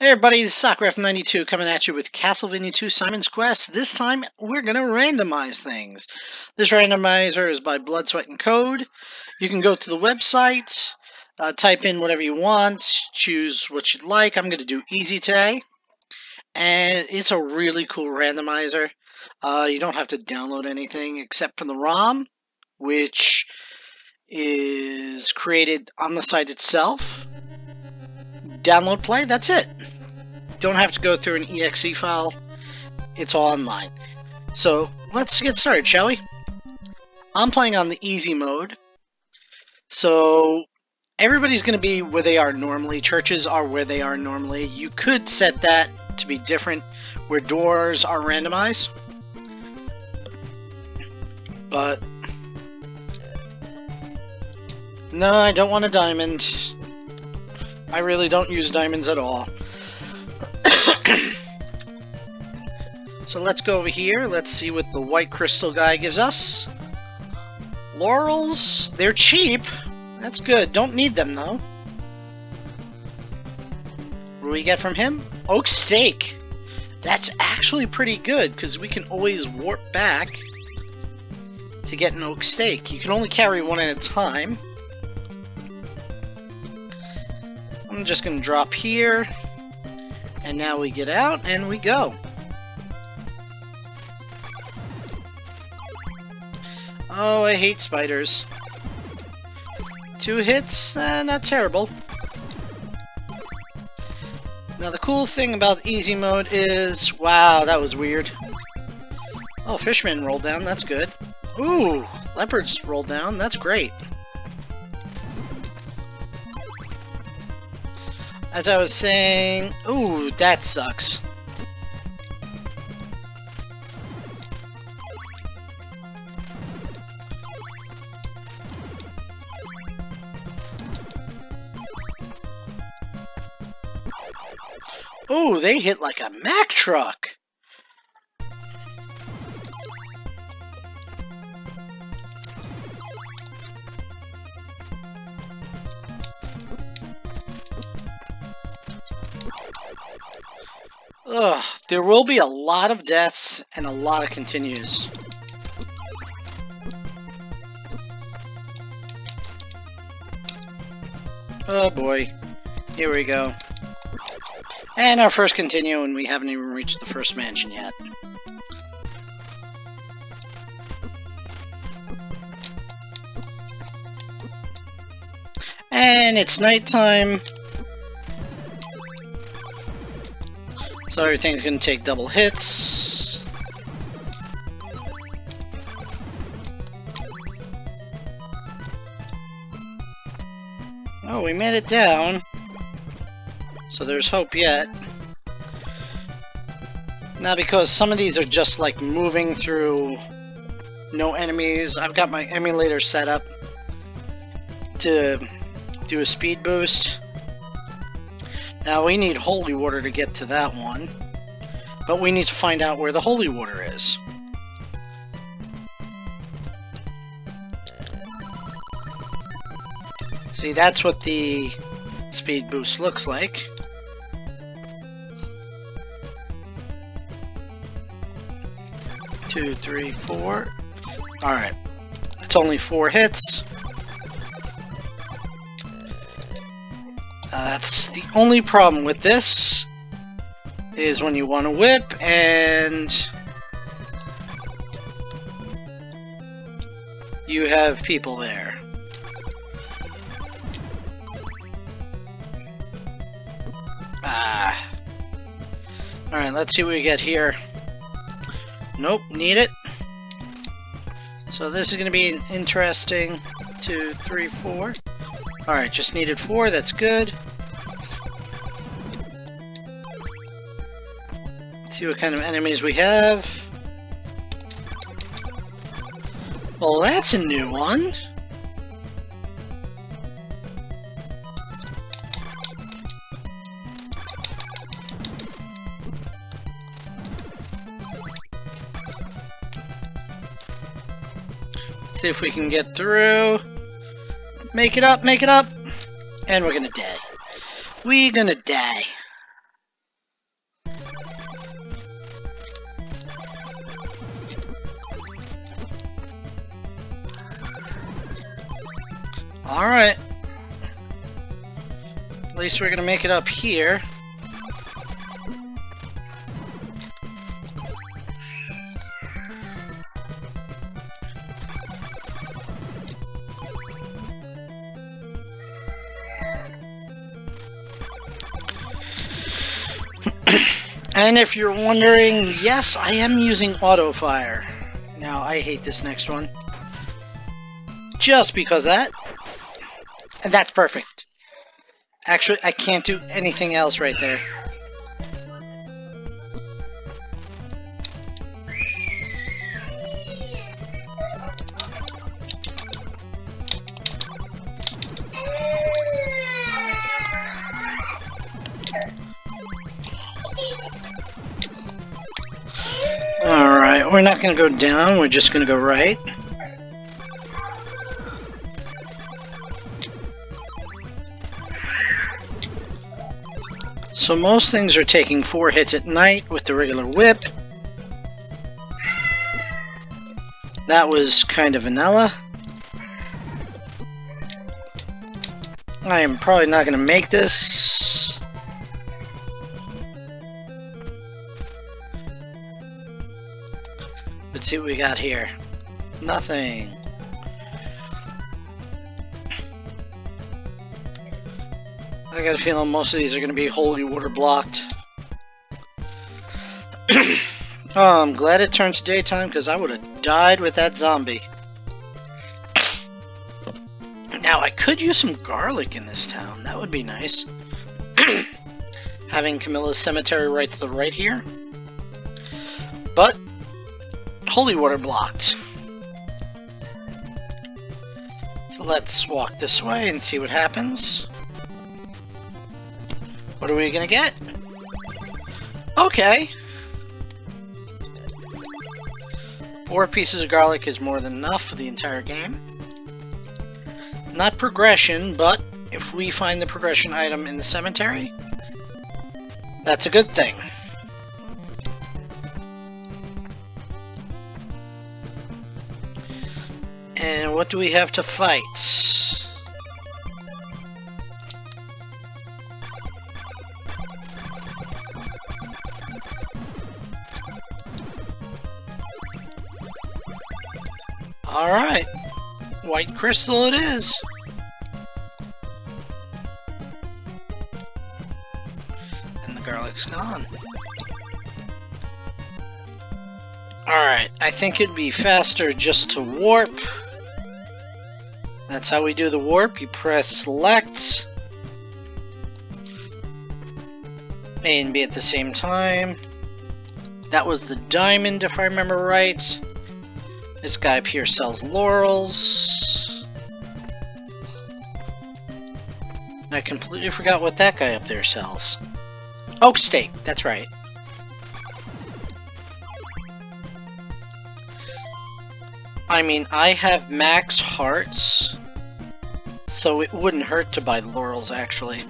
Hey everybody, this is Socref93 coming at you with Castlevania 2 Simon's Quest. This time, we're going to randomize things. This randomizer is by Blood, Sweat, and Code. You can go to the website, uh, type in whatever you want, choose what you'd like. I'm going to do easy today. And it's a really cool randomizer. Uh, you don't have to download anything except for the ROM, which is created on the site itself download play, that's it. Don't have to go through an exe file. It's all online. So let's get started, shall we? I'm playing on the easy mode. So everybody's going to be where they are normally. Churches are where they are normally. You could set that to be different, where doors are randomized. But no, I don't want a diamond. I really don't use diamonds at all. So let's go over here. Let's see what the white crystal guy gives us. Laurels, they're cheap. That's good. Don't need them, though. What do we get from him? Oak Stake. That's actually pretty good, because we can always warp back to get an Oak Stake. You can only carry one at a time. I'm just going to drop here. And now we get out and we go. Oh, I hate spiders. Two hits? Eh, not terrible. Now the cool thing about easy mode is... Wow, that was weird. Oh, fishman rolled down, that's good. Ooh, leopards rolled down, that's great. As I was saying... Ooh, that sucks. Ooh, they hit like a Mack truck! Ugh, there will be a lot of deaths and a lot of continues. Oh boy. Here we go. And our first continue, and we haven't even reached the first mansion yet. And it's nighttime. So everything's gonna take double hits. Oh, we made it down. So there's hope yet. Now because some of these are just like moving through no enemies, I've got my emulator set up to do a speed boost. Now we need holy water to get to that one, but we need to find out where the holy water is. See, that's what the speed boost looks like. Two, three, four. Alright. It's only four hits. That's the only problem with this is when you want to whip and you have people there. Ah. Alright, let's see what we get here. Nope, need it. So this is going to be an interesting two, three, four. Alright, just needed four, that's good. See what kind of enemies we have. Well, that's a new one. Let's see if we can get through. Make it up, make it up. And we're gonna die. We're gonna die. Alright. At least we're gonna make it up here. And if you're wondering, yes, I am using auto fire. Now, I hate this next one. Just because that. And that's perfect. Actually, I can't do anything else right there. Alright, we're not going to go down, we're just going to go right. So most things are taking four hits at night with the regular whip. That was kind of vanilla. I am probably not going to make this. Let's see what we got here. Nothing. I got a feeling most of these are going to be holy water blocked. oh, I'm um, glad it turned to daytime because I would have died with that zombie. Now, I could use some garlic in this town. That would be nice. Having Camilla's cemetery right to the right here. But, holy water blocked. So let's walk this way and see what happens. What are we gonna get? Okay. Four pieces of garlic is more than enough for the entire game. Not progression, but if we find the progression item in the cemetery, that's a good thing. And what do we have to fight? Alright. White crystal it is. And the garlic's gone. Alright, I think it'd be faster just to warp. That's how we do the warp. You press select. A and B at the same time. That was the diamond, if I remember right. This guy up here sells laurels. I completely forgot what that guy up there sells. Oak stake, that's right. I mean, I have max hearts, so it wouldn't hurt to buy laurels, actually.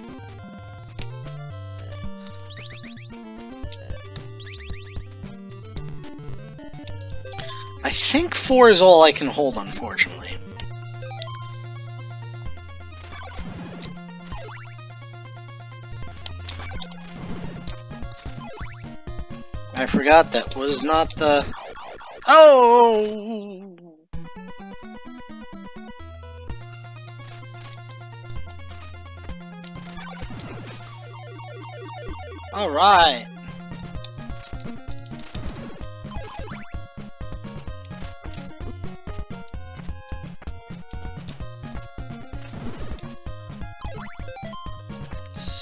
I think four is all I can hold, unfortunately. I forgot that was not the... Oh! Alright.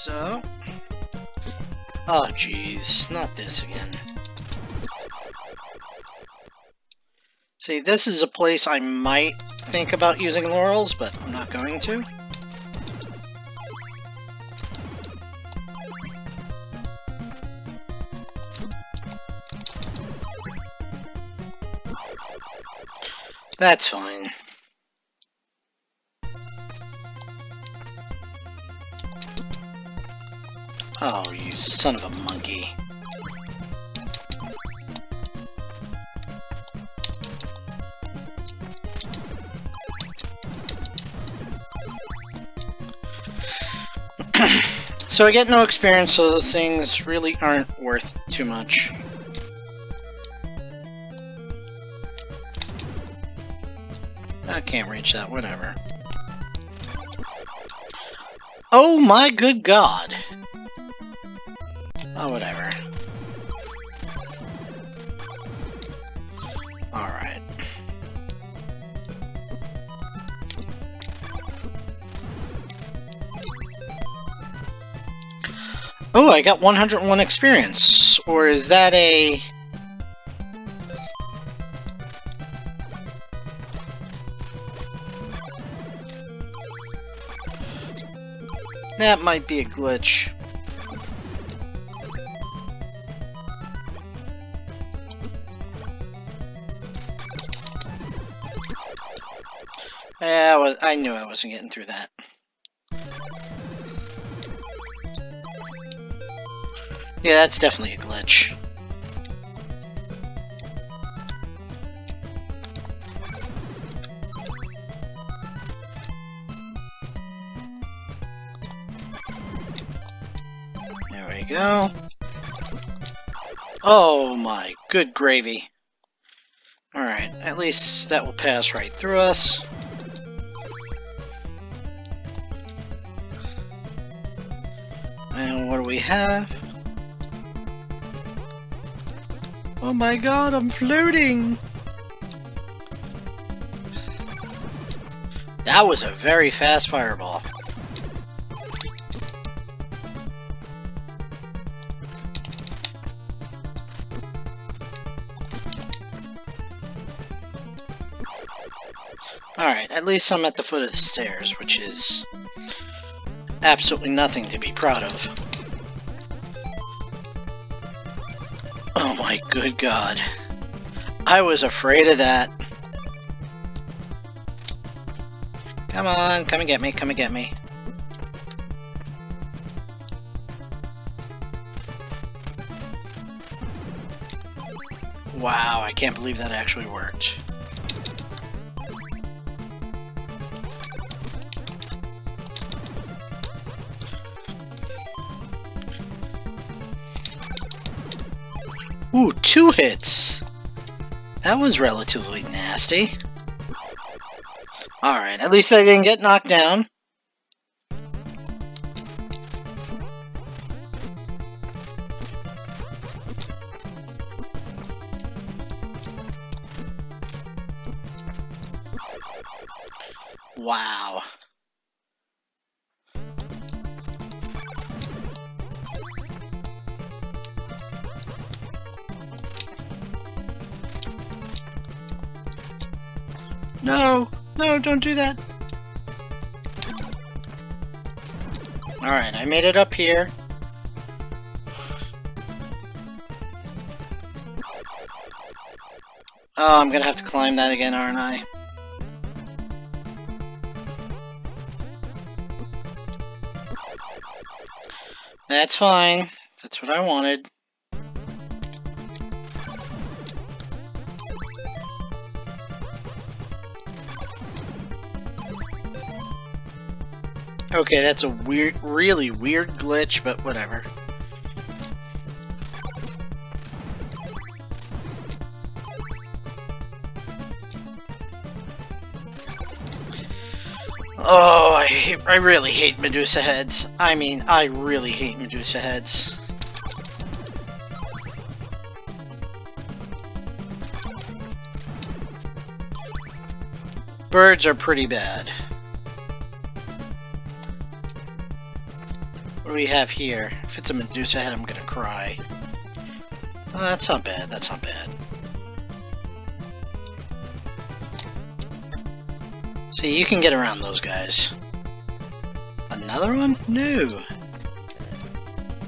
So... Oh, jeez. Not this again. See, this is a place I might think about using laurels, but I'm not going to. That's fine. Son of a monkey. so I get no experience, so those things really aren't worth too much. I can't reach that, whatever. Oh my good god! Oh, whatever. Alright. Oh, I got 101 experience. Or is that a... That might be a glitch. I knew I wasn't getting through that. Yeah, that's definitely a glitch. There we go. Oh my good gravy. Alright, at least that will pass right through us. Have? Oh my god, I'm floating! That was a very fast fireball. Alright, at least I'm at the foot of the stairs, which is absolutely nothing to be proud of. Good god. I was afraid of that. Come on, come and get me, come and get me. Wow, I can't believe that actually worked. Ooh, two hits! That was relatively nasty. Alright, at least I didn't get knocked down. That! Alright, I made it up here. Oh, I'm gonna have to climb that again, aren't I? That's fine. That's what I wanted. Okay, that's a weird, really weird glitch, but whatever. Oh, I hate, I really hate Medusa heads. I mean, I really hate Medusa heads. Birds are pretty bad. We have here? If it's a Medusa head, I'm gonna cry. Oh, that's not bad, that's not bad. See, you can get around those guys. Another one? No.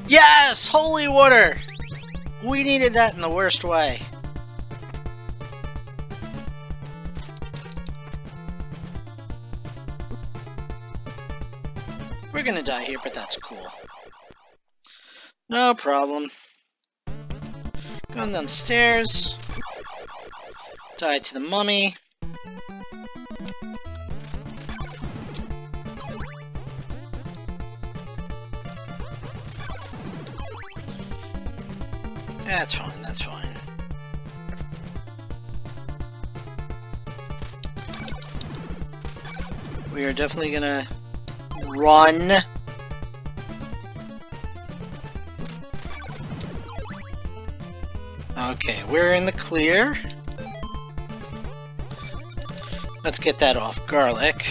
Yes! Holy water! We needed that in the worst way. gonna die here, but that's cool. No problem. Going downstairs. Die to the mummy. That's fine, that's fine. We are definitely gonna run. Okay, we're in the clear. Let's get that off garlic.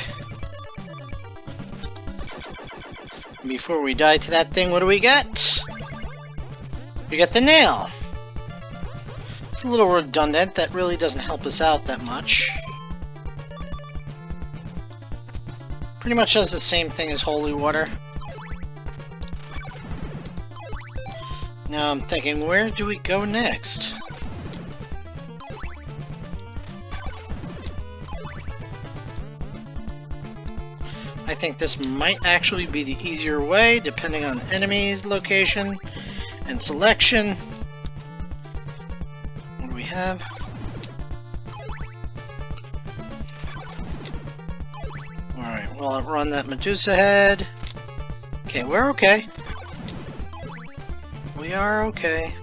Before we die to that thing, what do we get? We get the nail. It's a little redundant, that really doesn't help us out that much. Pretty much does the same thing as holy water. Now I'm thinking, where do we go next? I think this might actually be the easier way, depending on enemies, location and selection. What do we have? Well I'll run that Medusa head. Okay, we're okay. We are okay.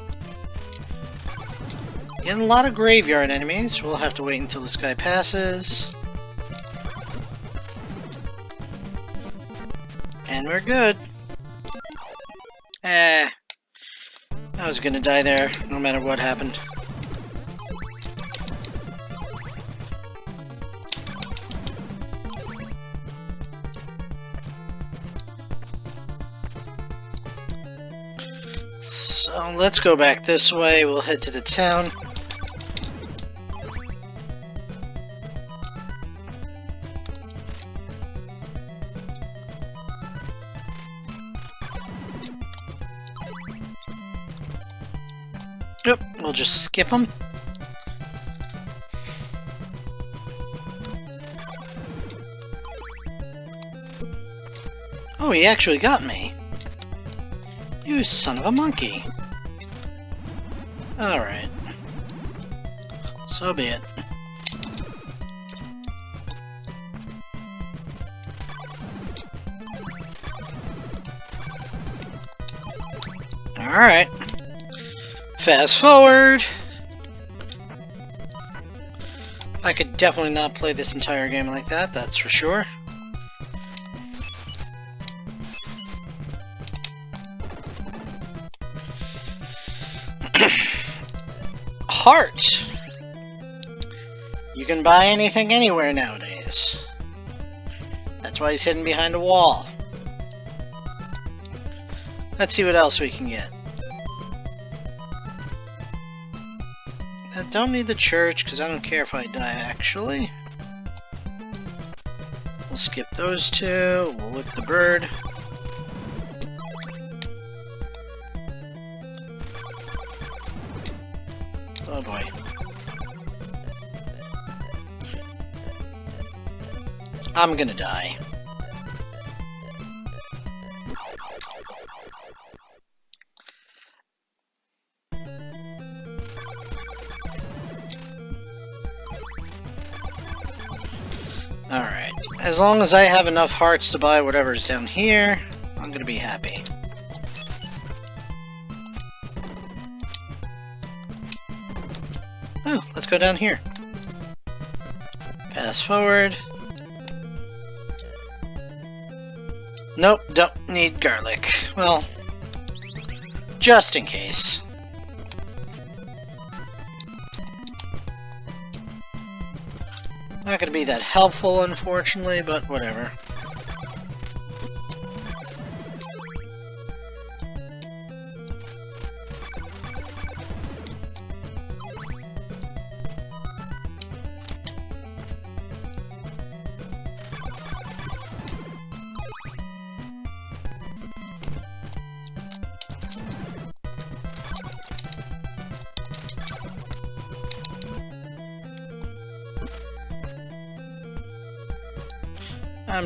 Getting a lot of graveyard enemies. We'll have to wait until this guy passes. And we're good. Eh. I was gonna die there, no matter what happened. So let's go back this way, we'll head to the town. Yep, we'll just skip them. Oh, he actually got me. You son of a monkey. Alright. So be it. Alright. Fast forward. I could definitely not play this entire game like that, that's for sure. Heart! You can buy anything anywhere nowadays. That's why he's hidden behind a wall. Let's see what else we can get. I don't need the church, because I don't care if I die, actually. We'll skip those two. We'll whip the bird. I'm gonna die. Alright, as long as I have enough hearts to buy whatever's down here, I'm gonna be happy. Oh, let's go down here. Pass forward. Nope, don't need garlic. Well, just in case. Not gonna be that helpful, unfortunately, but whatever.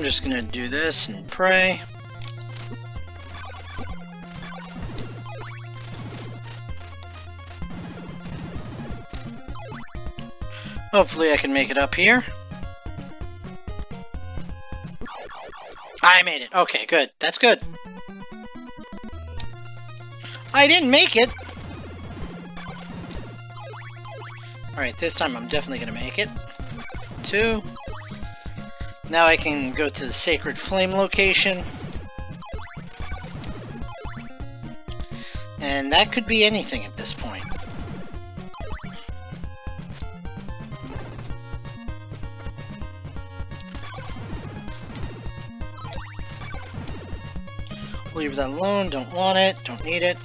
Just gonna do this and pray. Hopefully I can make it up here. I made it. Okay, good. That's good. I didn't make it. Alright, this time I'm definitely gonna make it. Two. Now I can go to the Sacred Flame location. And that could be anything at this point. Leave that alone, don't want it, don't need it.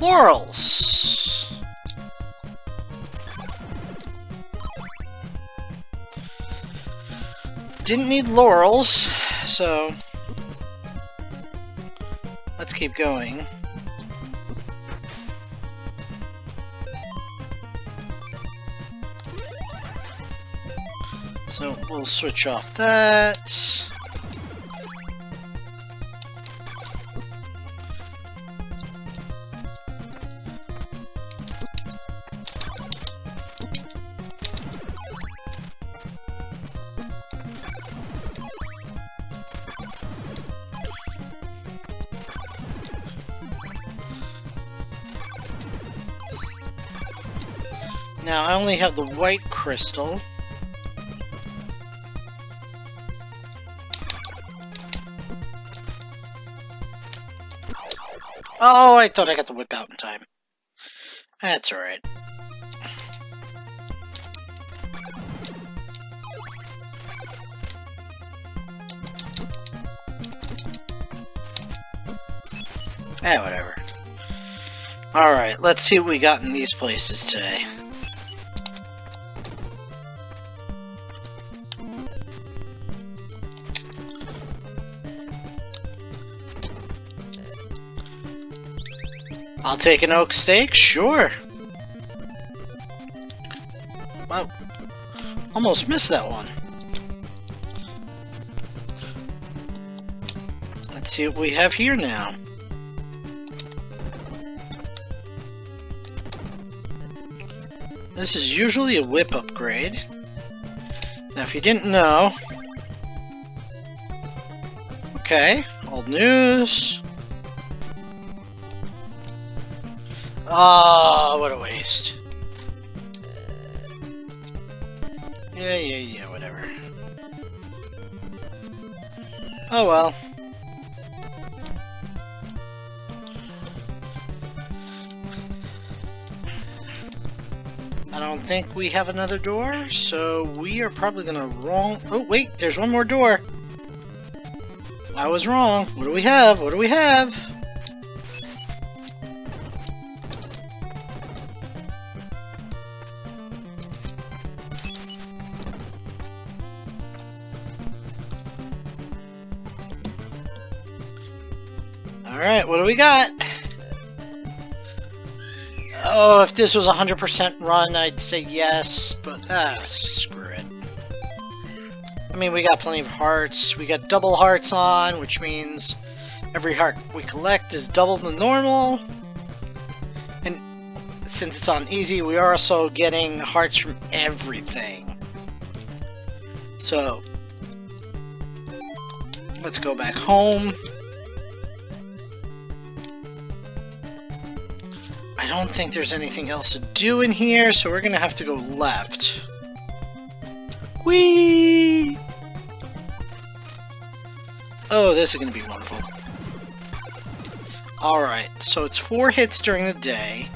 Laurels! Didn't need laurels, so let's keep going. So we'll switch off that. Have the white crystal. Oh, I thought I got the whip out in time. That's alright. Eh, whatever. Alright, let's see what we got in these places today. I'll take an oak stake, sure. Wow. Almost missed that one. Let's see what we have here now. This is usually a whip upgrade. Now if you didn't know... Okay, old news. Ah, oh, what a waste. Yeah, yeah, yeah, whatever. Oh well. I don't think we have another door, so we are probably gonna wrong- Oh, wait, there's one more door! I was wrong. What do we have? What do we have? If this was a 100% run, I'd say yes, but ah, screw it. I mean, we got plenty of hearts. We got double hearts on, which means every heart we collect is double the normal. And since it's on easy, we are also getting hearts from everything. So, let's go back home. Don't think there's anything else to do in here, so we're gonna have to go left. Whee! Oh, this is gonna be wonderful. Alright, so it's four hits during the day.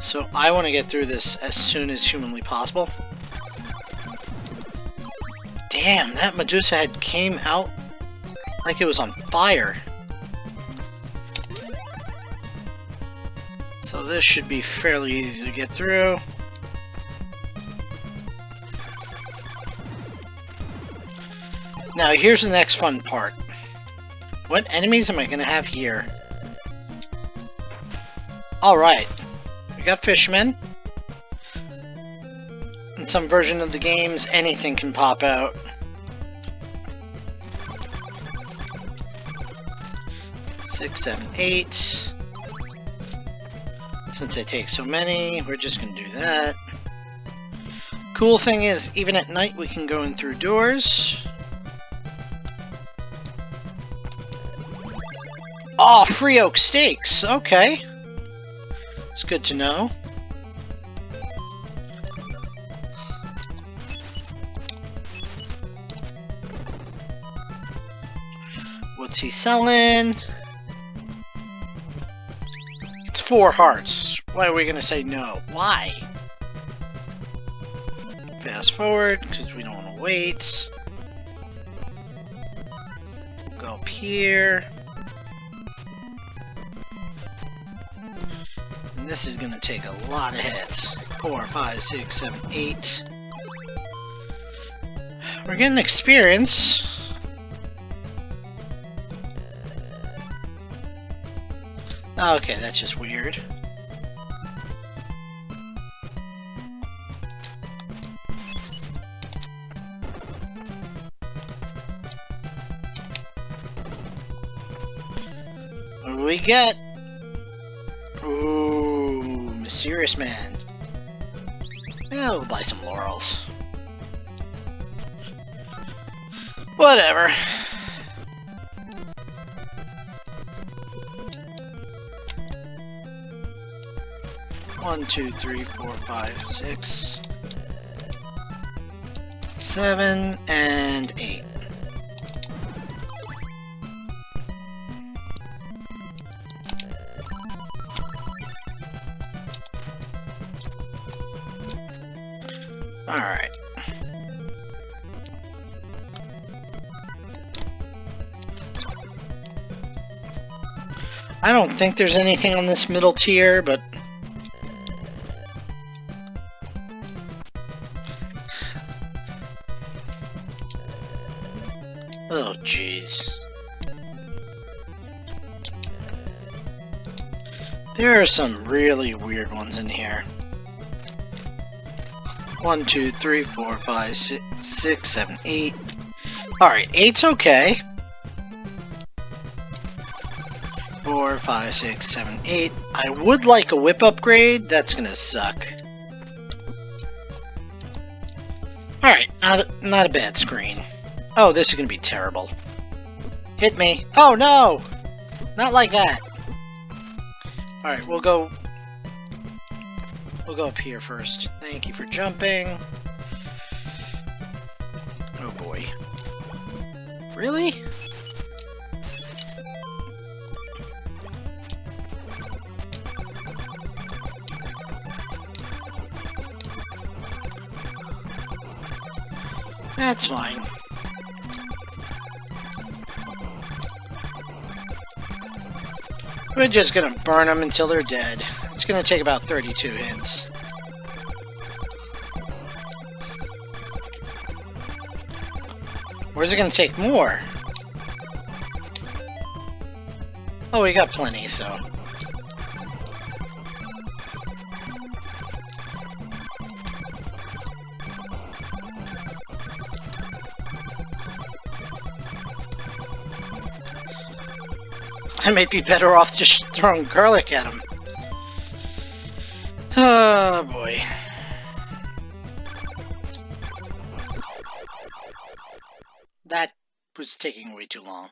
So I want to get through this as soon as humanly possible. Damn, that Medusa head came out like it was on fire. This should be fairly easy to get through. Now here's the next fun part. What enemies am I going to have here? Alright, we got fishmen. In some version of the games, anything can pop out. Six, seven, eight. Since I take so many, we're just going to do that. Cool thing is, even at night we can go in through doors. Oh, free oak stakes. Okay. It's good to know. What's he selling? Four hearts. Why are we gonna say no? Why? Fast forward, because we don't want to wait. Go up here. And this is gonna take a lot of hits. Four, five, six, seven, eight. We're getting experience. Okay, that's just weird. What do we get? Ooh, mysterious man. Yeah, we'll buy some laurels. Whatever. One, two, three, four, five, six, seven, and eight. Alright. I don't think there's anything on this middle tier, but... There are some really weird ones in here. One, two, three, four, five, six, six, seven, eight. Alright, eight's okay. Four, five, six, seven, eight. I would like a whip upgrade. That's gonna suck. Alright, not not a bad screen. Oh, this is gonna be terrible. Hit me. Oh no! Not like that. Alright, we'll go... We'll go up here first. Thank you for jumping. Oh boy. Really? That's fine. We're just gonna burn them until they're dead. It's gonna take about 32 hits. Is it gonna take more? Oh, we got plenty, so... I might be better off just throwing garlic at him. Oh boy. That was taking way too long.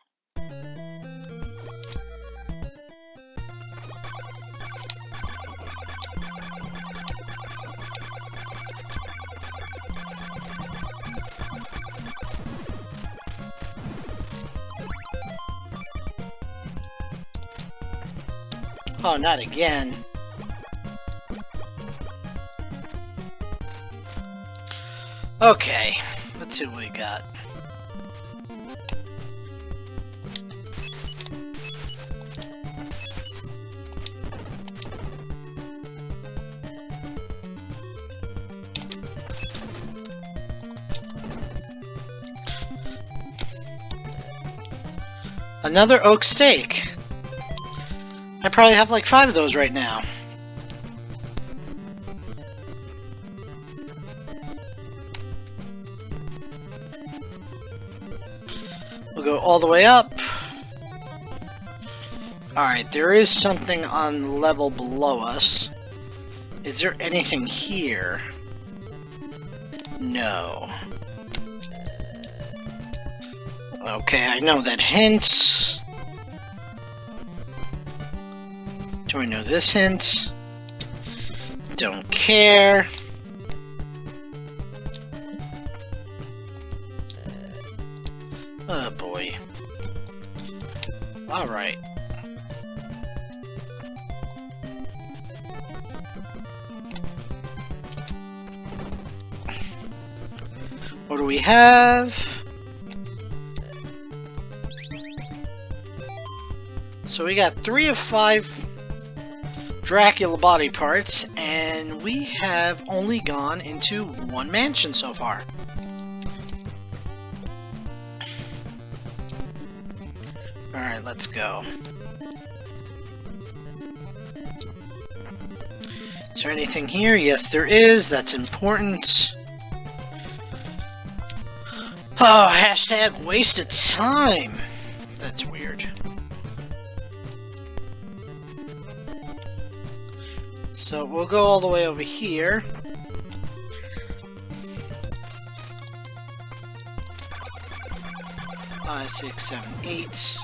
Oh, not again. Okay, let's see what we got. Another oak stake. Probably have like five of those right now. We'll go all the way up. Alright, there is something on level below us. Is there anything here? No. Okay, I know that hints. Do I know this hint? Don't care. Uh, oh boy. Alright. What do we have? So we got three of five Dracula body parts, and we have only gone into one mansion so far. Alright, let's go. Is there anything here? Yes, there is. That's important. Oh, hashtag wasted time. So we'll go all the way over here. Five, six, seven, eight.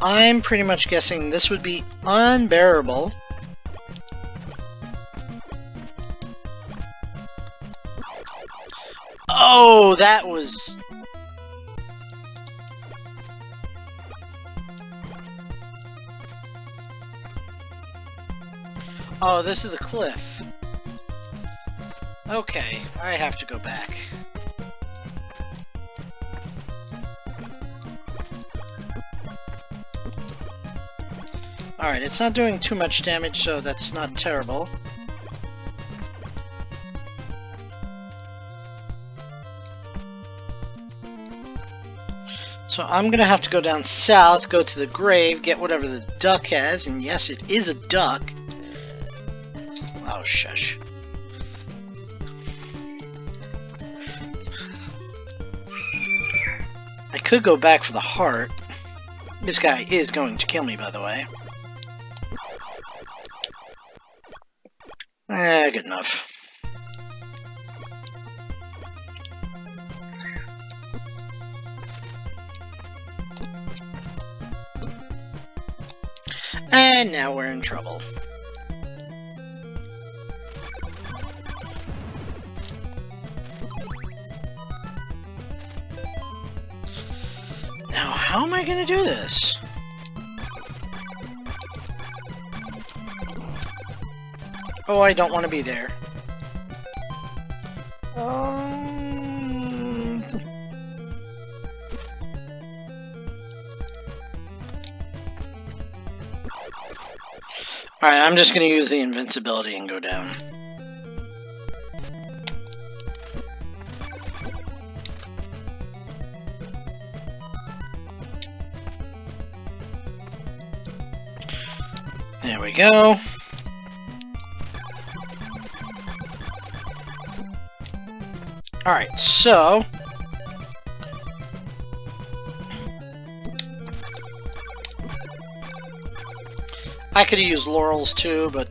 I'm pretty much guessing this would be unbearable. Oh, that was... Oh, this is the cliff. Okay, I have to go back. Alright, it's not doing too much damage, so that's not terrible. So I'm gonna have to go down south, go to the grave, get whatever the duck has, and yes, it is a duck. Oh, shush. I could go back for the heart. This guy is going to kill me, by the way. Eh, good enough. And now we're in trouble. To do this? Oh, I don't want to be there. Um... Alright, I'm just going to use the invincibility and go down. Go. Alright, so... I could have used laurels too, but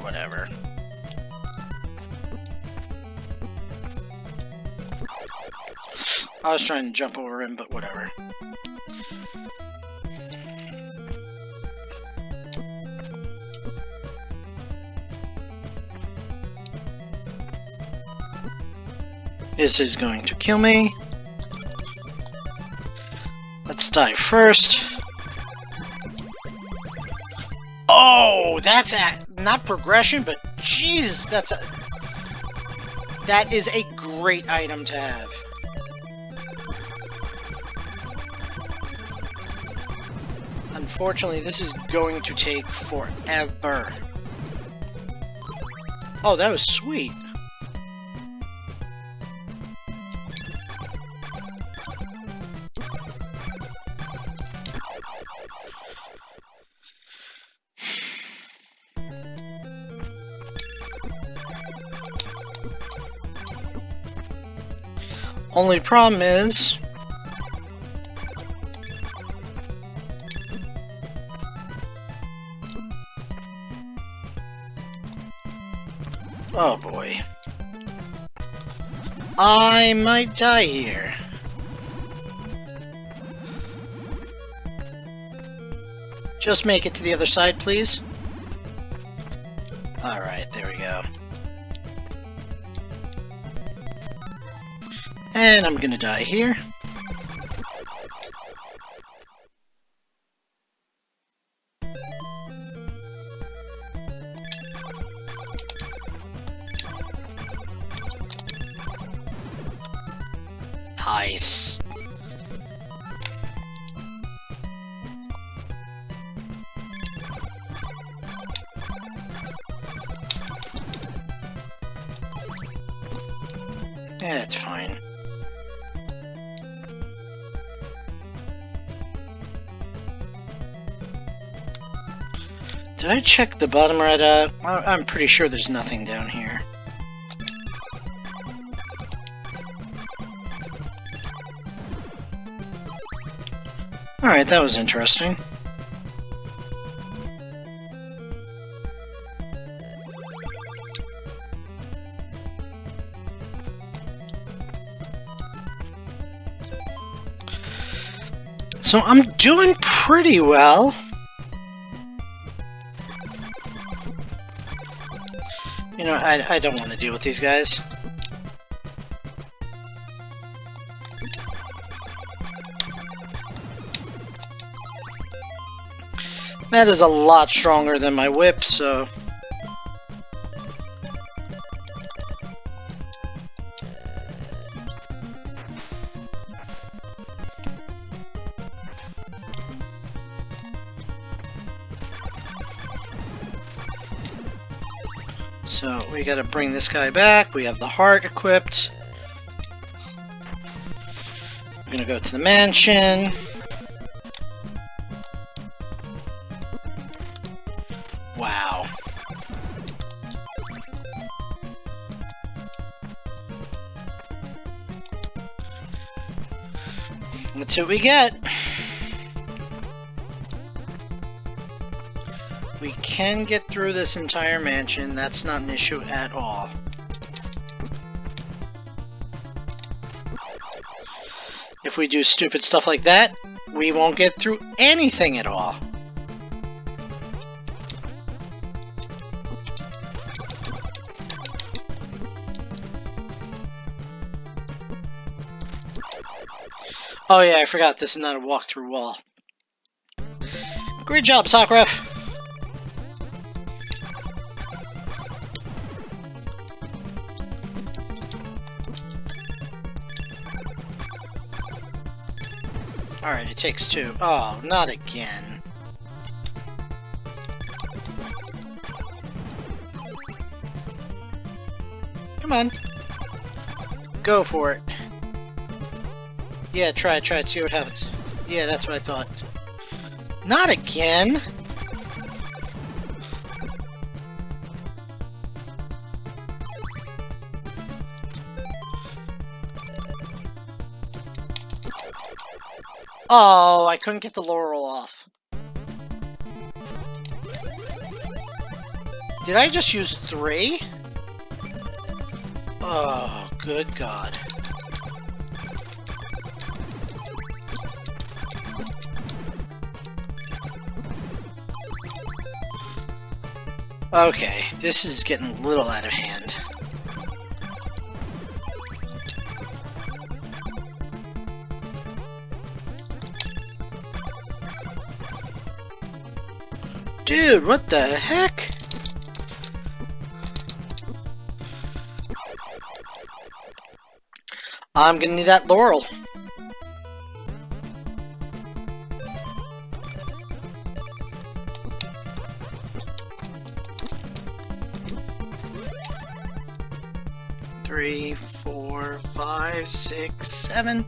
whatever. I was trying to jump over him, but whatever. This is going to kill me. Let's die first. Oh, that's a, not progression, but jeez, that's a... That is a great item to have. Unfortunately, this is going to take forever. Oh, that was sweet. Only problem is... Oh boy. I might die here. Just make it to the other side, please. And I'm gonna die here. The bottom right? Uh, I'm pretty sure there's nothing down here. Alright, that was interesting. So I'm doing pretty well. I, I don't want to deal with these guys. That is a lot stronger than my whip, so... Bring this guy back. We have the heart equipped. We're gonna go to the mansion. Wow. See what we get. We can get through this entire mansion, that's not an issue at all. If we do stupid stuff like that, we won't get through anything at all. Oh yeah, I forgot this is not a walk-through wall. Great job, Sakura! Alright, it takes two. Oh, not again. Come on. Go for it. Yeah, try try it, see what happens. Yeah, that's what I thought. Not again! Oh, I couldn't get the laurel off. Did I just use three? Oh, good God. Okay, this is getting a little out of hand. Dude, what the heck? I'm gonna need that laurel. three, four, five, six, seven.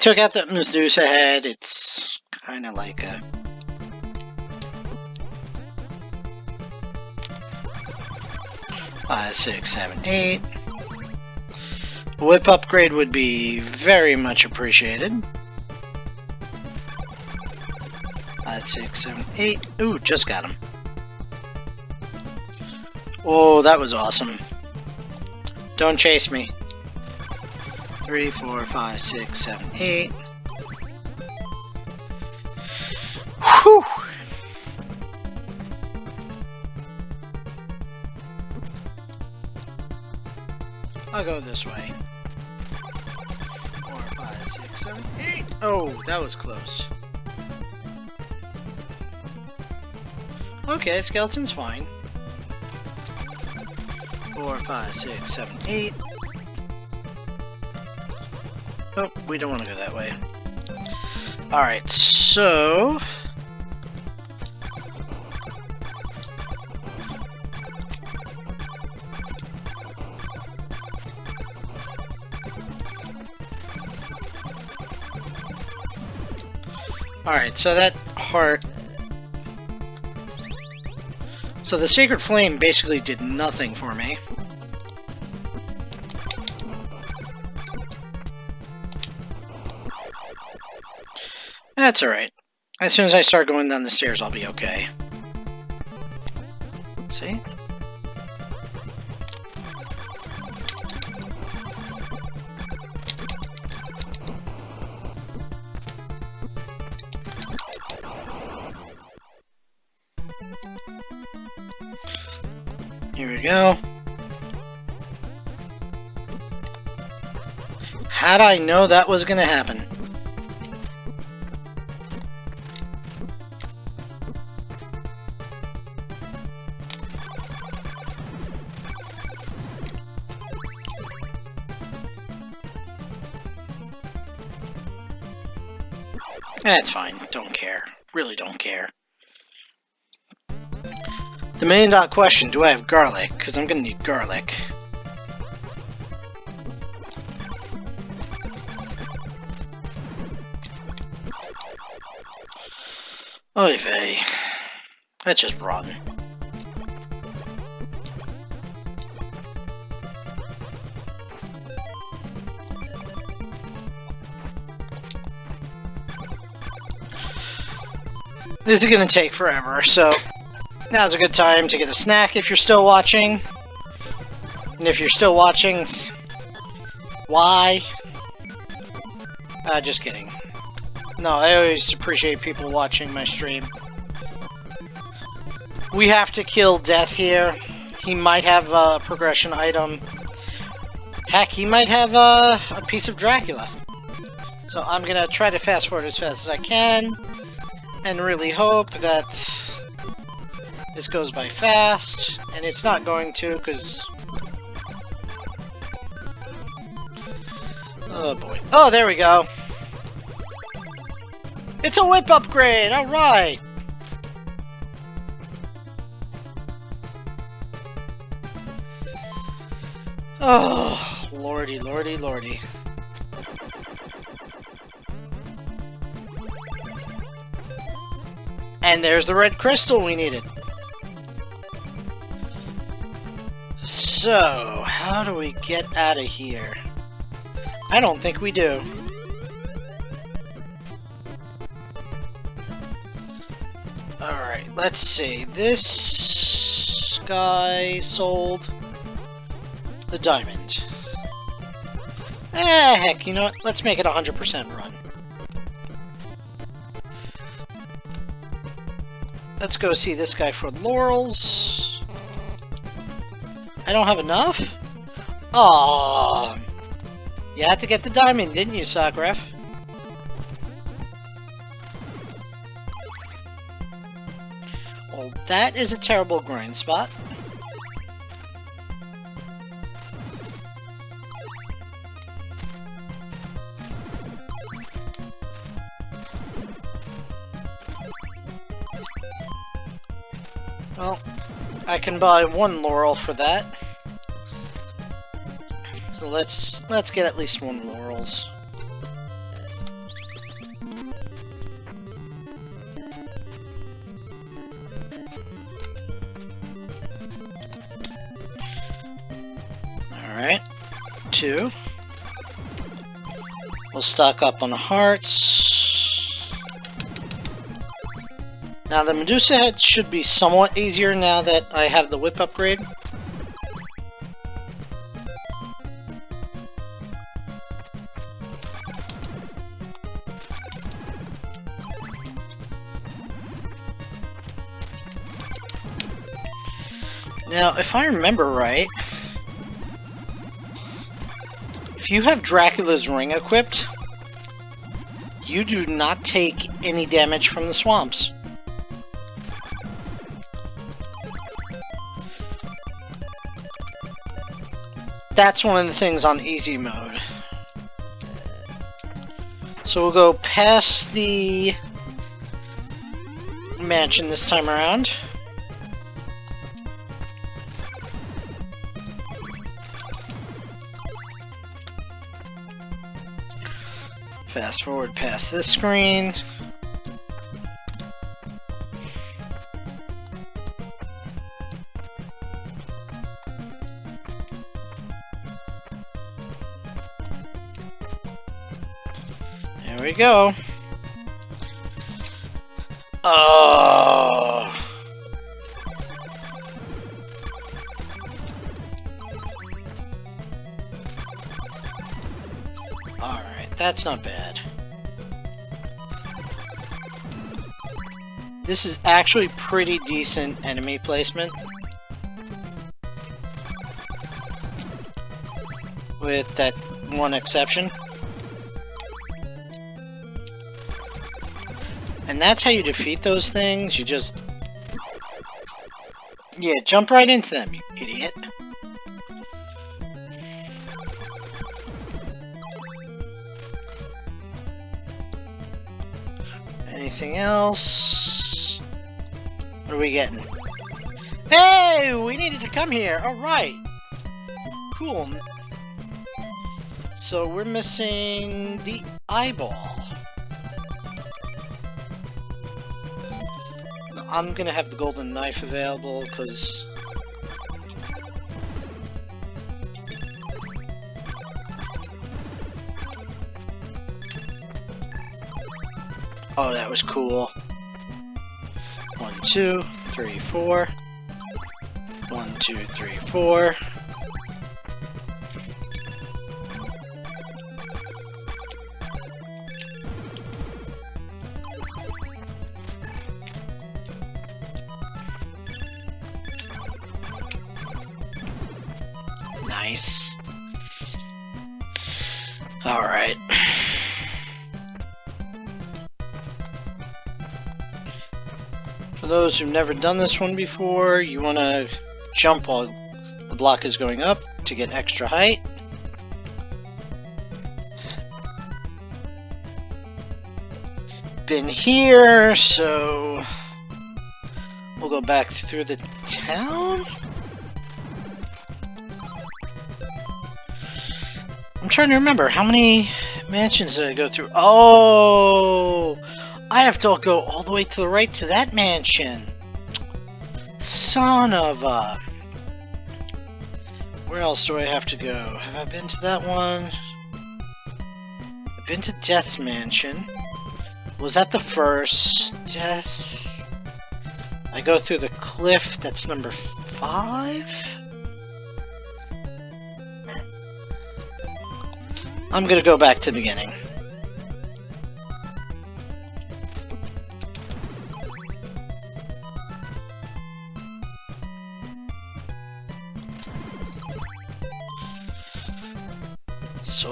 Took out the Medusa head. It's kind of like a five, six, seven, eight. Whip upgrade would be very much appreciated. Five, six, seven, eight. Ooh, just got him. Oh, that was awesome. Don't chase me. Three, four, five, six, seven, eight. Whew! I'll go this way. Four, five, six, seven, eight. Oh, that was close. Okay, skeleton's fine. Four, five, six, seven, eight. Oh, we don't want to go that way. Alright, so... Alright, so that heart... So the Sacred Flame basically did nothing for me. That's alright. As soon as I start going down the stairs, I'll be okay. See? Here we go. Had I know that was going to happen. Eh, That's fine. Don't care. Really don't care. The million dollar question, do I have garlic? Because I'm going to need garlic. Oy vey. Let's just run. This is going to take forever, so now's a good time to get a snack if you're still watching. And if you're still watching, why? Uh, just kidding. No, I always appreciate people watching my stream. We have to kill Death here. He might have a progression item. Heck, he might have a, a piece of Dracula. So I'm gonna try to fast forward as fast as I can and really hope that this goes by fast, and it's not going to, because... Oh boy. Oh, there we go! It's a whip upgrade! Alright! Oh, lordy, lordy, lordy. And there's the red crystal we needed. So, how do we get out of here? I don't think we do. Alright, let's see. This guy sold the diamond. Eh, heck, you know what? Let's make it a 100% run. Let's go see this guy for laurels. I don't have enough? Aww. You had to get the diamond, didn't you, Socref? Well, that is a terrible grind spot. Can buy one laurel for that. So let's let's get at least one laurels. Alright. Two. We'll stock up on the hearts. Now the Medusa head should be somewhat easier now that I have the whip upgrade. Now, if I remember right, if you have Dracula's ring equipped, you do not take any damage from the swamps. That's one of the things on easy mode. So we'll go past the mansion this time around. Fast forward past this screen. We go. Uh. Oh. Alright, that's not bad. This is actually pretty decent enemy placement. With that one exception. And that's how you defeat those things, you just... Yeah, jump right into them, you idiot. Anything else? What are we getting? Hey! We needed to come here! Alright! Cool. So we're missing the eyeball. I'm gonna have the golden knife available because Oh, that was cool. One, two, three, four. One, two, three, four. Who've never done this one before, you want to jump while the block is going up to get extra height. Been here, so we'll go back through the town? I'm trying to remember, how many mansions did I go through? Oh! I have to go all the way to the right to that mansion. Son of a... Where else do I have to go? Have I been to that one? I've been to Death's Mansion. Was that the first? Death... I go through the cliff, that's number five? I'm gonna go back to the beginning.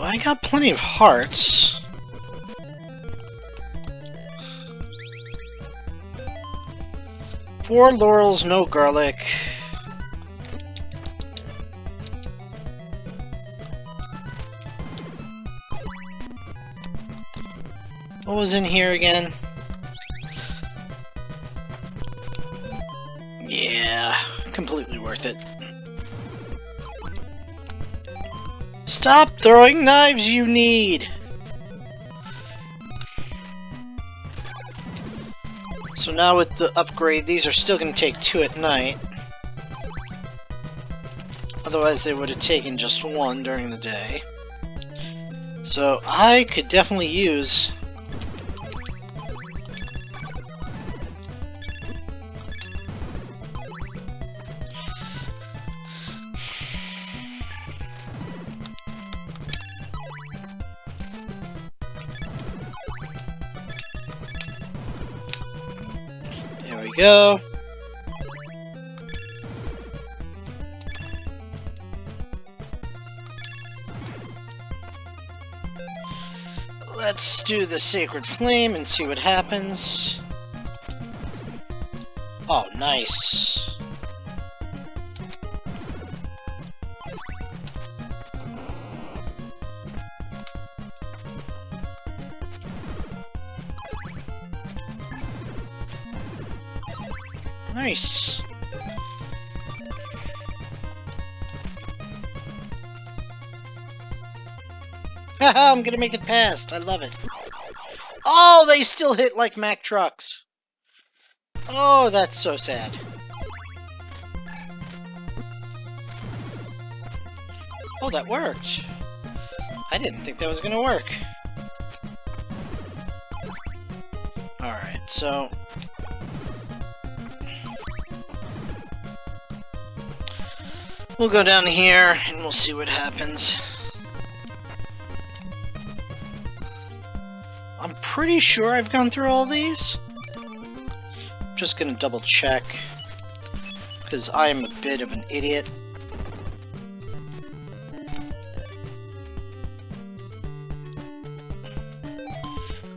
I got plenty of hearts. Four laurels, no garlic. What was in here again? Yeah, completely worth it. Stop throwing knives, you need! So now with the upgrade, these are still going to take two at night. Otherwise they would have taken just one during the day. So I could definitely use go. Let's do the Sacred Flame and see what happens. Oh, nice. I'm gonna make it past. I love it. Oh, they still hit like Mack trucks. Oh, that's so sad. Oh, that worked. I didn't think that was gonna work. Alright, so... We'll go down here, and we'll see what happens. Pretty sure I've gone through all these. Just gonna double check. Because I am a bit of an idiot.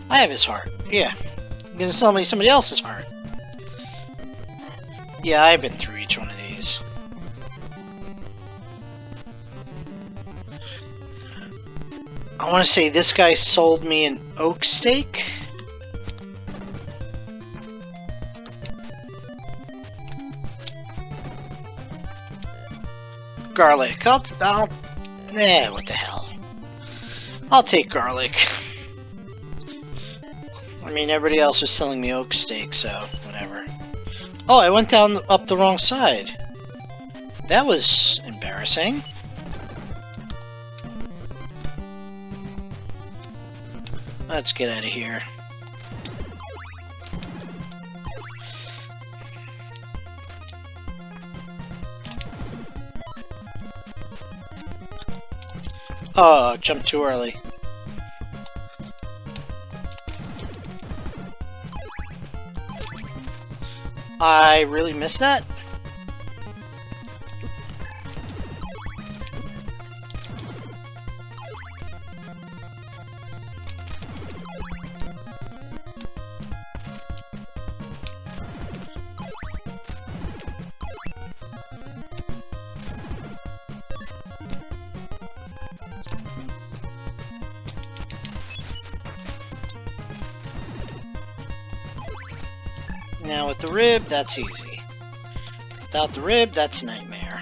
I have his heart. Yeah. You're gonna sell me somebody else's heart. Yeah, I've been through I want to say this guy sold me an oak stake. Garlic. I'll, I'll, eh, what the hell. I'll take garlic. I mean, everybody else was selling me oak stake, so whatever. Oh, I went down up the wrong side. That was embarrassing. Let's get out of here. Oh, jumped too early. I really missed that? Now with the rib, that's easy. Without the rib, that's nightmare.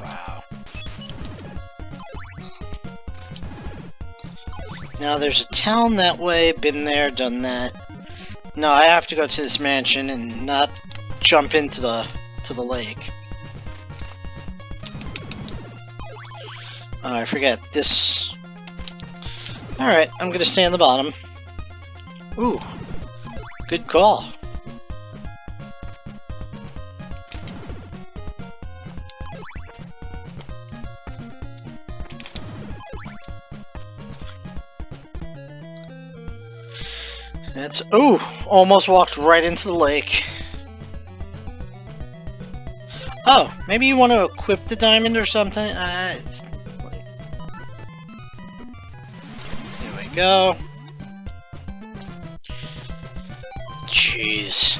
Wow. Now there's a town that way, been there, done that. No, I have to go to this mansion and not jump into the to the lake. Oh, I forget, this Alright, I'm gonna stay on the bottom. Ooh, good call. That's, ooh, almost walked right into the lake. Oh, maybe you want to equip the diamond or something? Uh, go. Jeez.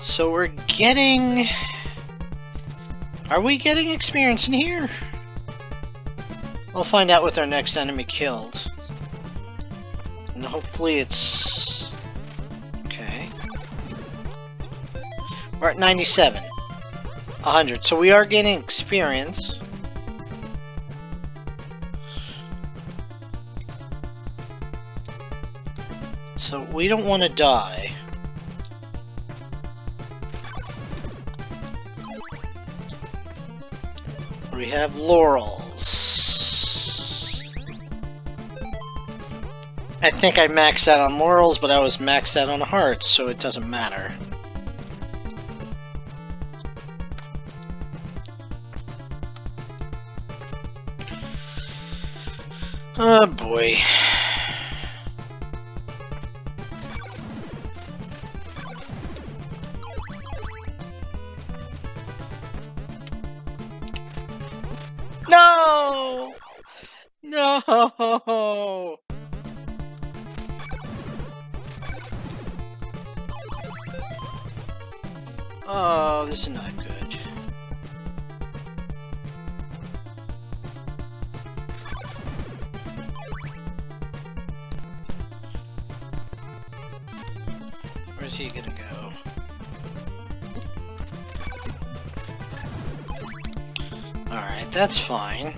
So we're getting... Are we getting experience in here? We'll find out with our next enemy killed. And hopefully it's... Okay. We're at 97. 100. So we are gaining experience. So we don't want to die. We have Laurel. I think I maxed out on morals, but I was maxed out on hearts, so it doesn't matter. Oh boy. That's fine.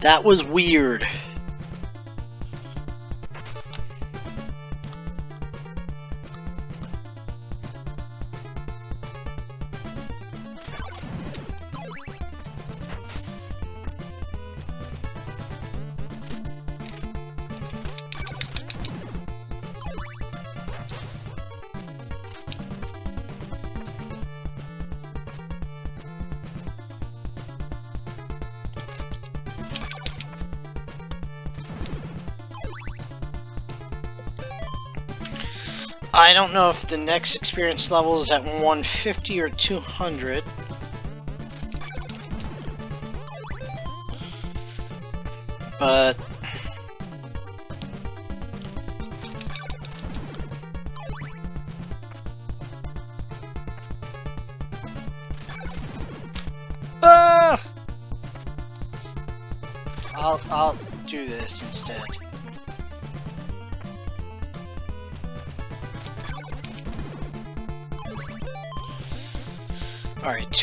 That was weird. Don't know if the next experience level is at 150 or 200. But...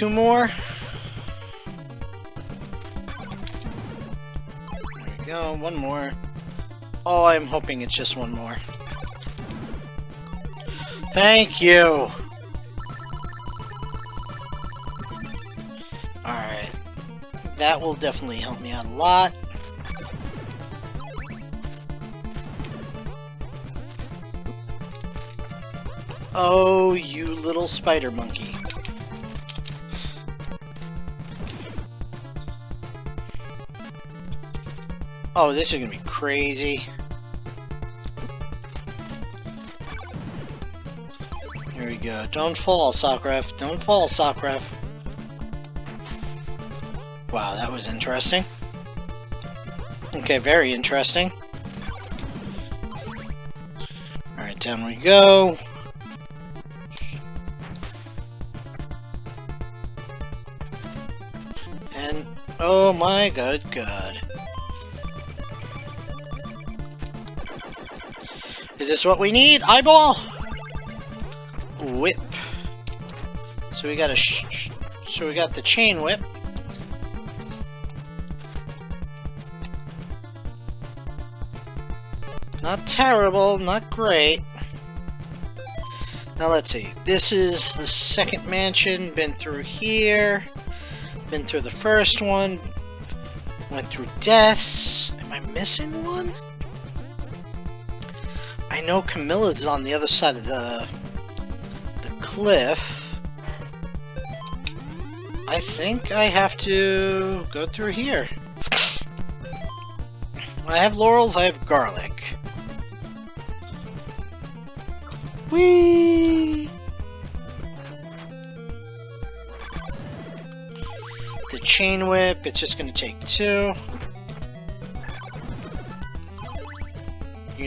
two more. There we go, one more. Oh, I'm hoping it's just one more. Thank you! Alright. That will definitely help me out a lot. Oh, you little spider monkey. Oh, this is gonna be crazy. Here we go. Don't fall, Socref. Don't fall, Socref. Wow, that was interesting. Okay, very interesting. Alright, down we go. And, oh my good god. This what we need? Eyeball! Whip. So we got a so we got the chain whip. Not terrible, not great. Now let's see. This is the second mansion. Been through here. Been through the first one. Went through deaths. Am I missing one? I know Carmilla's on the other side of the the cliff. I think I have to go through here. I have laurels, I have garlic. Whee! The chain whip, it's just gonna take two.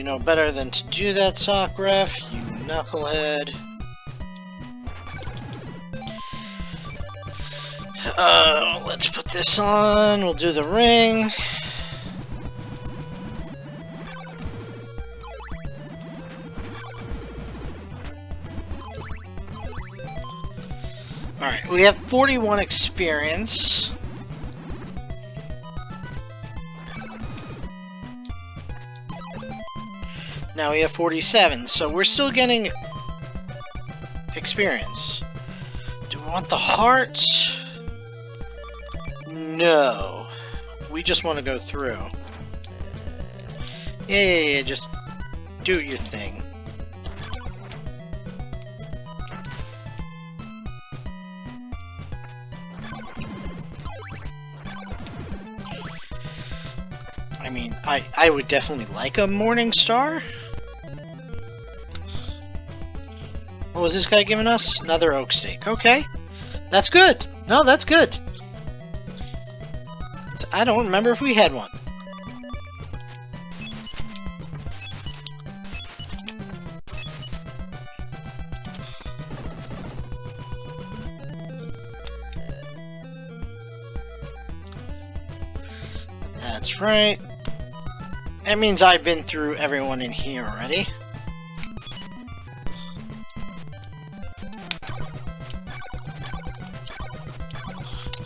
Know better than to do that, Socref, you knucklehead. Uh, let's put this on, we'll do the ring. Alright, we have 41 experience. Now we have 47, so we're still getting experience. Do we want the hearts? No. We just want to go through. Yeah, yeah, yeah, just do your thing. I mean, I, I would definitely like a Morning Star. Was this guy giving us? Another oak stake. Okay. That's good. No, that's good. I don't remember if we had one. That's right. That means I've been through everyone in here already.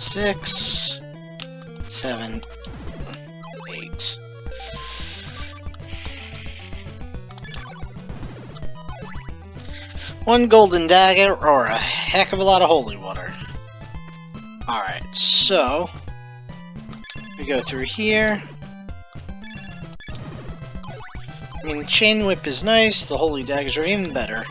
Six, seven, eight. One golden dagger or a heck of a lot of holy water. Alright, so we go through here. I mean, the chain whip is nice, the holy daggers are even better.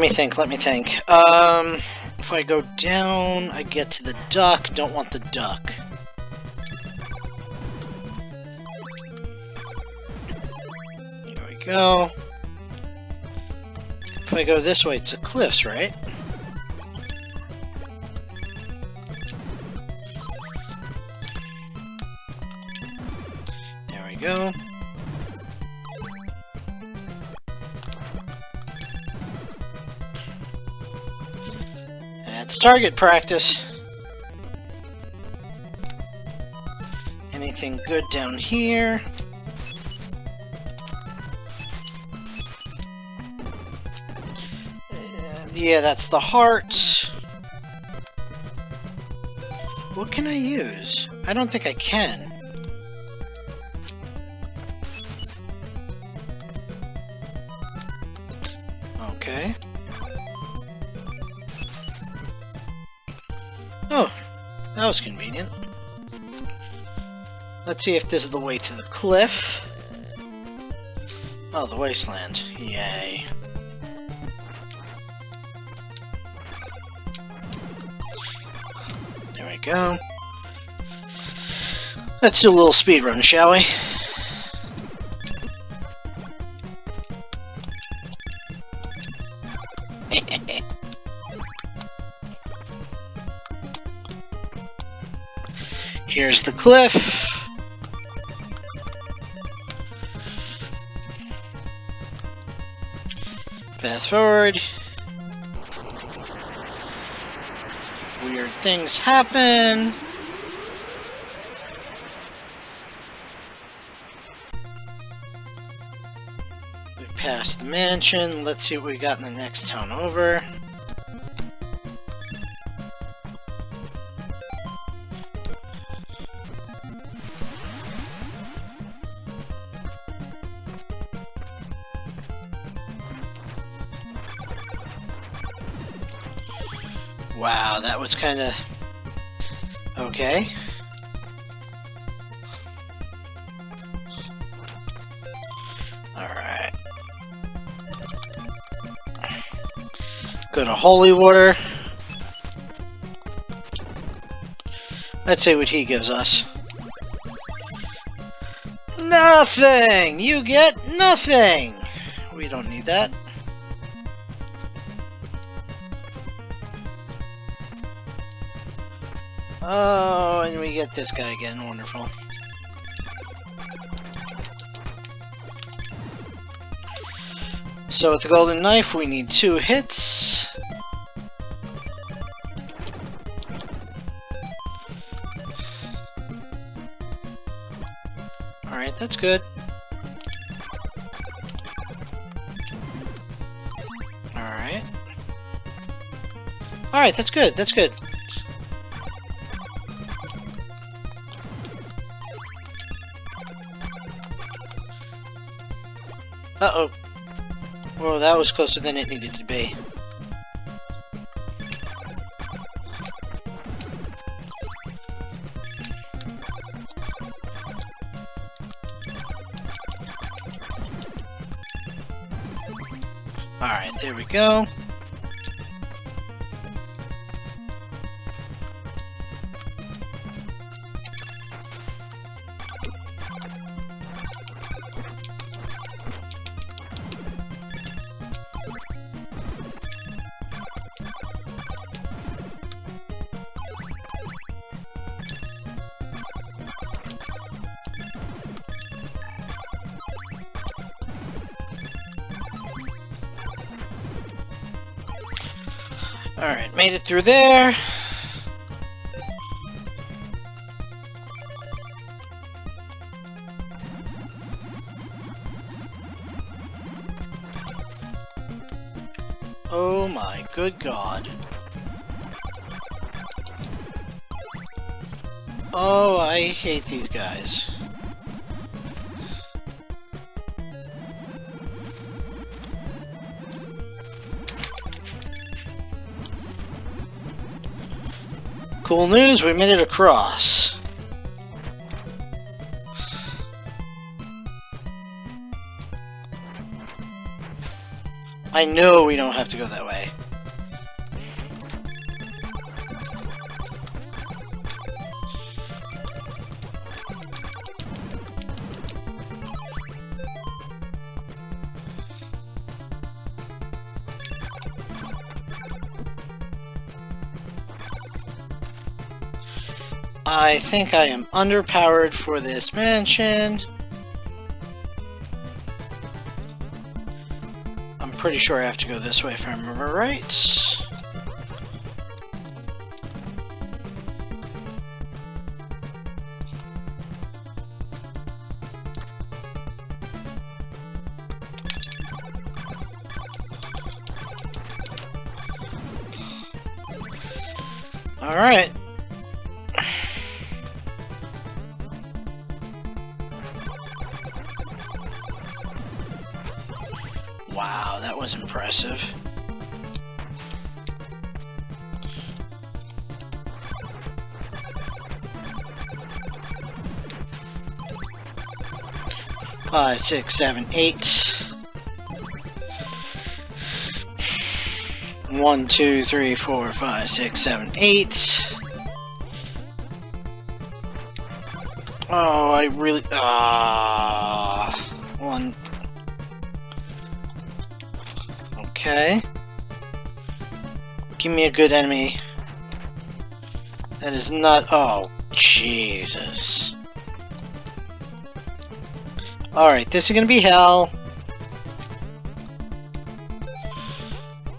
Let me think, let me think. Um, if I go down, I get to the duck. Don't want the duck. Here we go. If I go this way, it's the cliffs, right? Target practice. Anything good down here? Uh, yeah, that's the heart. What can I use? I don't think I can. Okay. That was convenient. Let's see if this is the way to the cliff. Oh, the wasteland. Yay. There we go. Let's do a little speed run, shall we? The cliff. Fast forward. Weird things happen. We passed the mansion. Let's see what we got in the next town over. Holy water. Let's see what he gives us. Nothing! You get nothing! We don't need that. Oh, and we get this guy again. Wonderful. So with the golden knife, we need two hits. That's good. Alright. Alright, that's good, that's good. Uh-oh. Well, that was closer than it needed to be. Go. Alright, made it through there. Oh my good god. Oh, I hate these guys. Cool news, we made it across. I know we don't have to go that way. Think I am underpowered for this mansion. I'm pretty sure I have to go this way if I remember right. Five, six, seven, eight. One, two, three, four, five, six, seven, eight. Oh, I really. Ah. one. Okay. Give me a good enemy. That is not. Oh, Jesus. Alright, this is gonna be hell.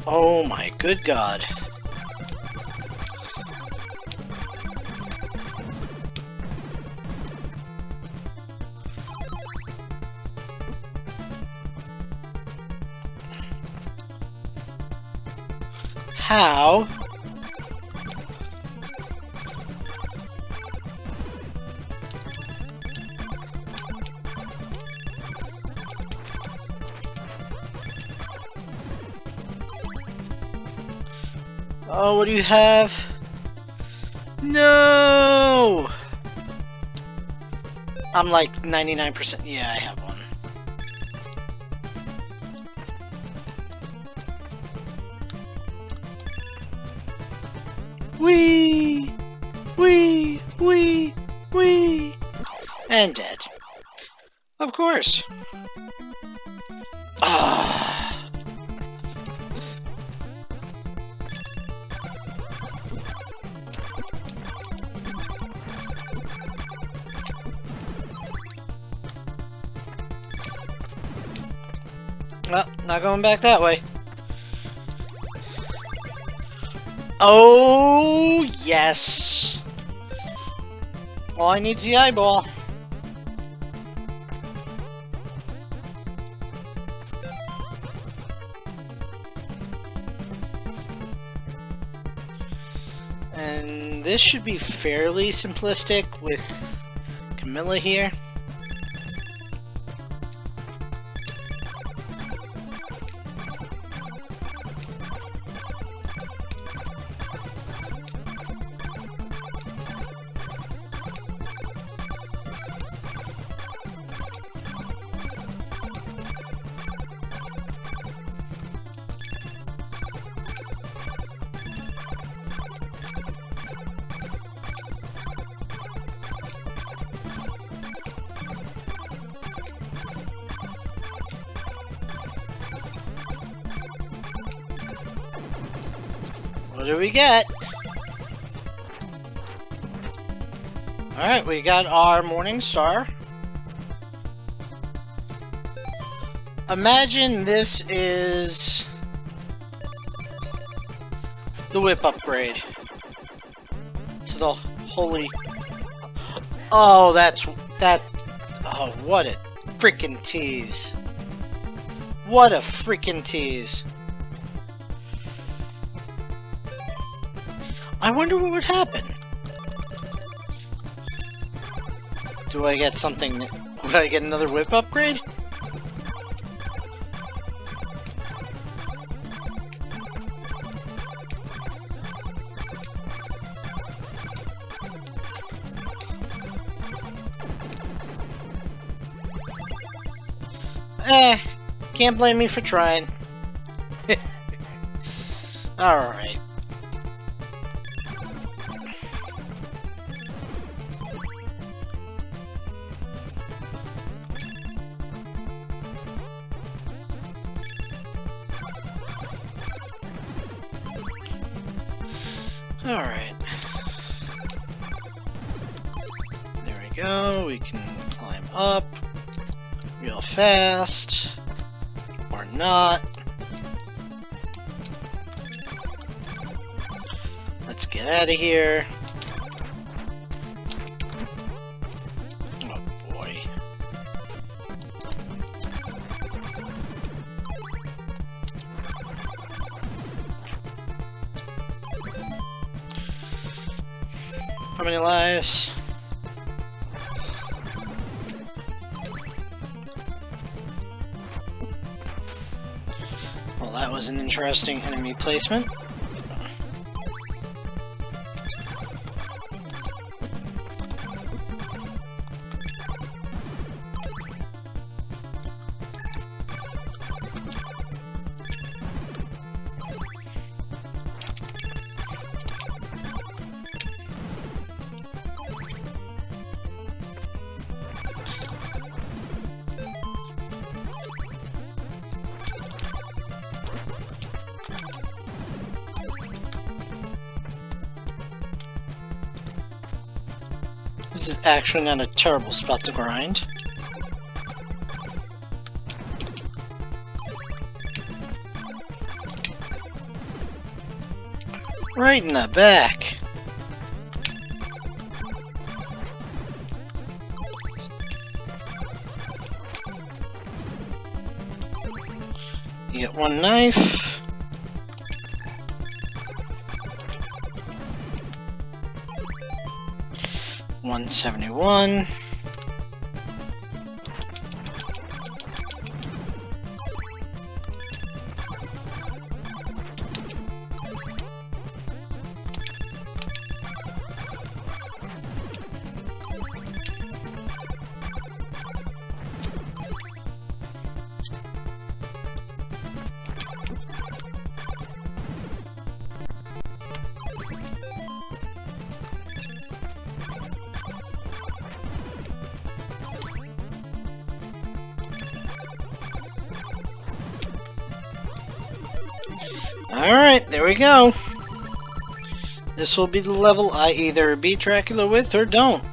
Oh my good god. How? Oh, what do you have? No! I'm like 99%. Yeah, I have one. Wee! Wee! Wee! Wee! And dead. Of course. Going back that way. Oh, yes. All I need the eyeball. And this should be fairly simplistic with Carmilla here. We got our Morning Star. Imagine this is the whip upgrade to the holy. Oh, that's that. Oh, what a freaking tease! What a freaking tease! I wonder what would happen. Do I get something? Would I get another whip upgrade? Eh, can't blame me for trying. Alright. Alright. There we go, we can climb up real fast. Or not. Let's get out of here. Interesting enemy placement. Actually not a terrible spot to grind. Right in the back. You get one knife. 71. Go. This will be the level I either beat Dracula with or don't.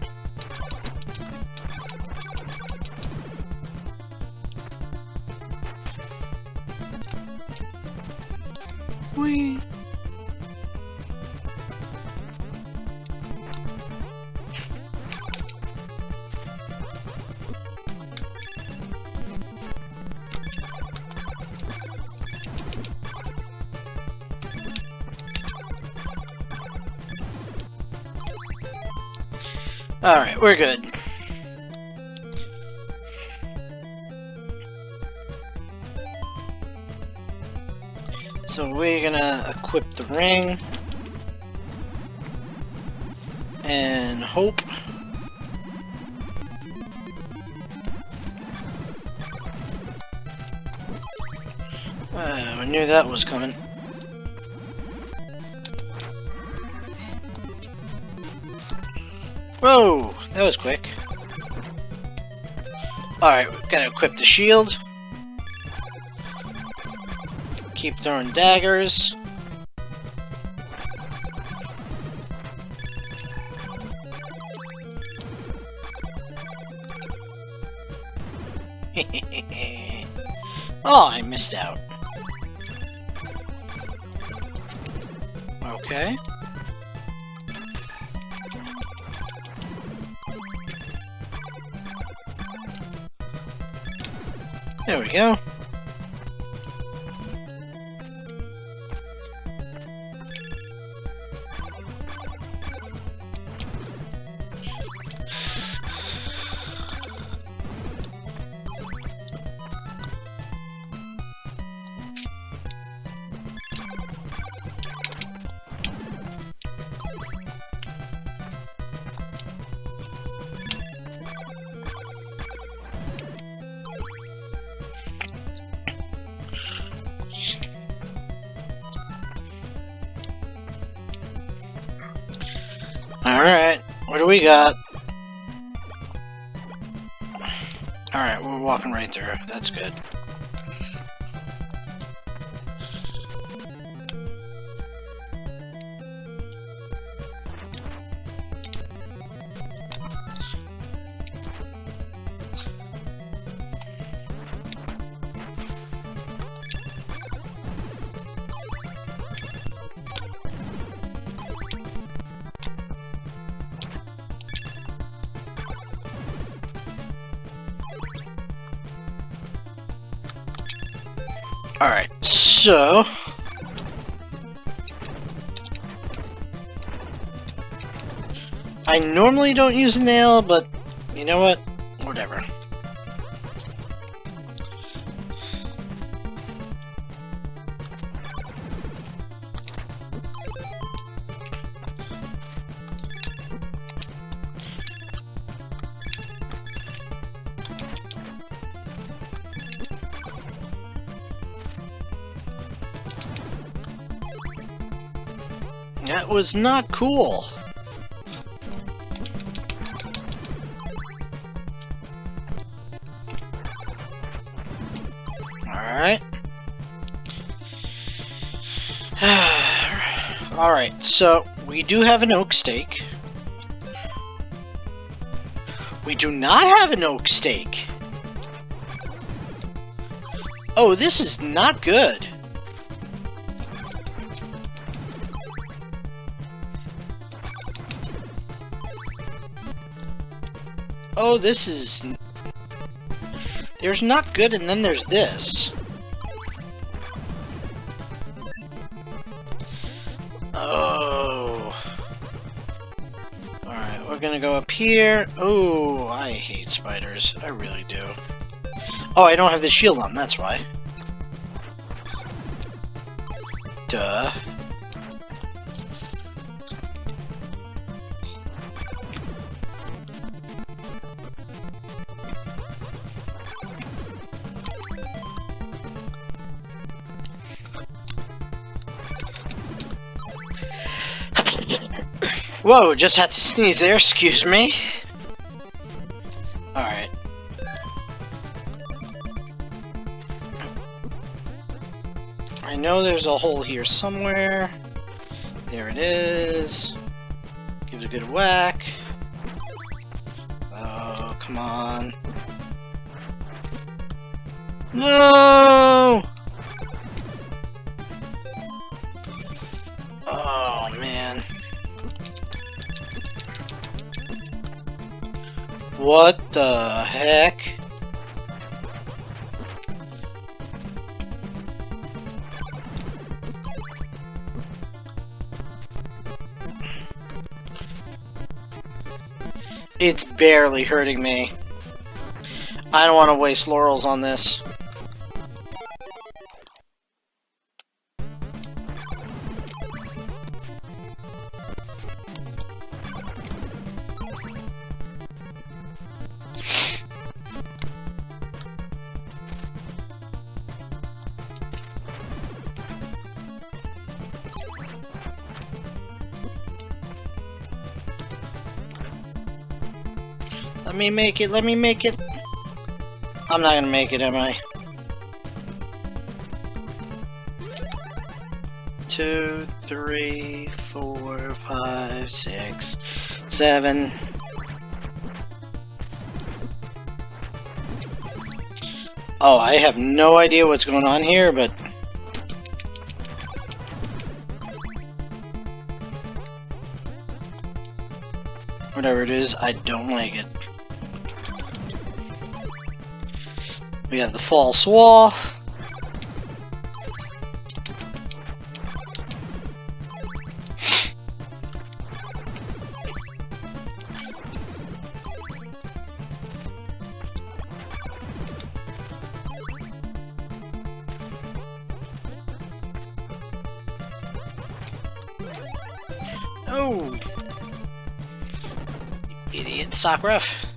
Alright, we're good. So we're gonna equip the ring. And hope. Uh, I knew that was coming. Whoa, that was quick. Alright, we're gonna equip the shield. Keep throwing daggers. oh, I missed out. We go. That's good. So... I normally don't use a nail, but you know what? Was not cool. Alright. Alright, so we do have an oak stake. We do not have an oak stake. Oh, this is not good. Oh, this is... There's not good, and then there's this. Oh. Alright, we're gonna go up here. Oh, I hate spiders. I really do. Oh, I don't have the shield on, that's why. Duh. Whoa, just had to sneeze there, excuse me. Alright. I know there's a hole here somewhere. There it is. Gives a good whack. Oh, come on. No! Heck? It's barely hurting me. I don't want to waste laurels on this. Make it, let me make it. I'm not gonna make it, am I? Two, three, four, five, six, seven. Oh, I have no idea what's going on here, but... Whatever it is, I don't like it. We have the false wall. Oh! Idiot Sakura. Alright,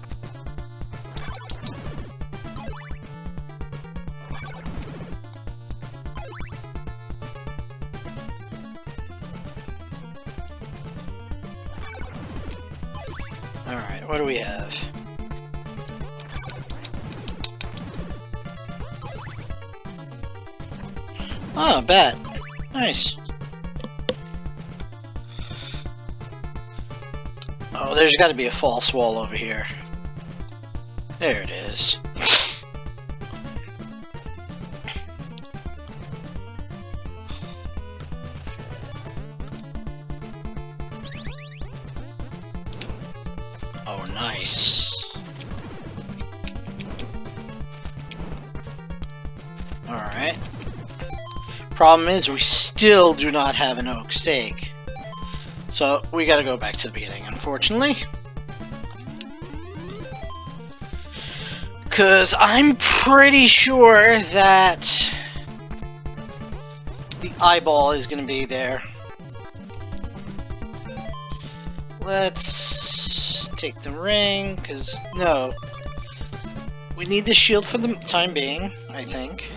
Nice. Oh, there's got to be a false wall over here. Problem is, we still do not have an oak stake. So, we gotta go back to the beginning, unfortunately. Because I'm pretty sure that the eyeball is gonna be there. Let's take the ring, because, no. We need the shield for the time being, I think.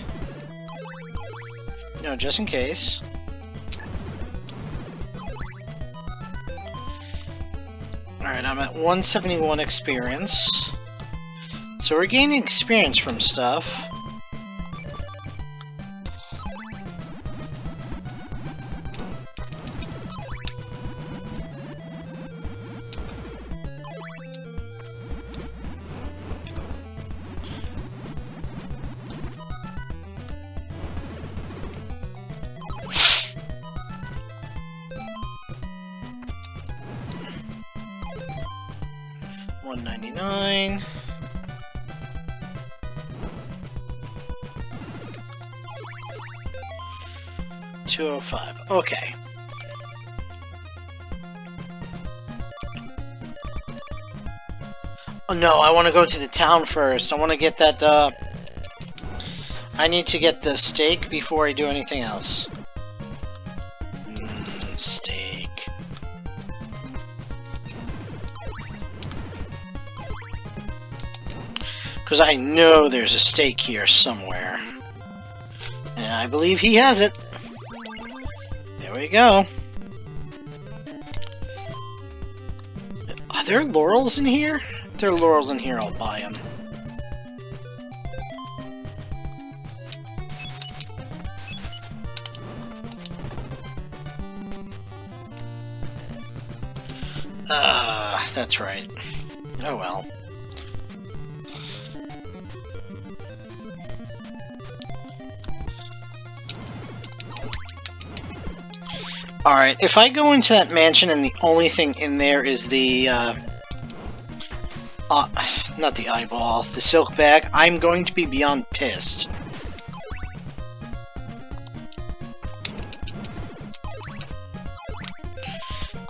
No, just in case. Alright, I'm at 171 experience. So we're gaining experience from stuff. Want to go to the town first. I want to get that, uh... I need to get the stake before I do anything else. Mm, steak. Because I know there's a stake here somewhere. And I believe he has it. There we go. Are there laurels in here? There are laurels in here, I'll buy them. Ah, that's right. Oh well. Alright, if I go into that mansion and the only thing in there is the, uh, uh, not the eyeball, the silk bag, I'm going to be beyond pissed.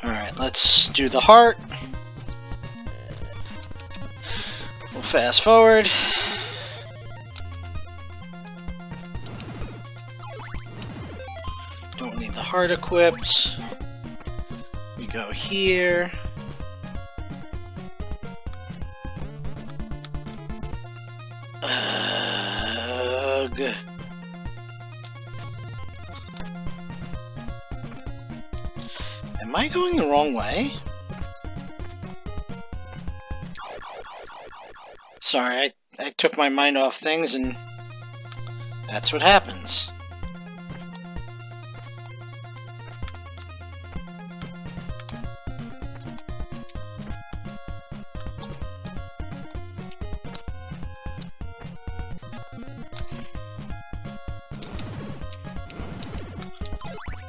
Alright, let's do the heart. We'll fast forward. Don't need the heart equipped. We go here. way. Sorry, I, I took my mind off things and that's what happens.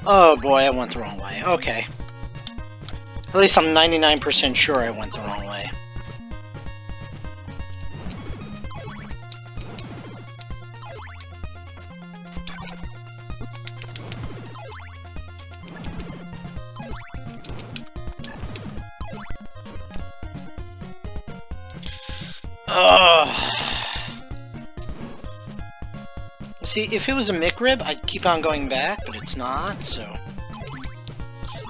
Oh boy, I went the wrong way. Okay. At least I'm 99% sure I went the wrong way. Ugh. See, if it was a McRib, I'd keep on going back, but it's not, so...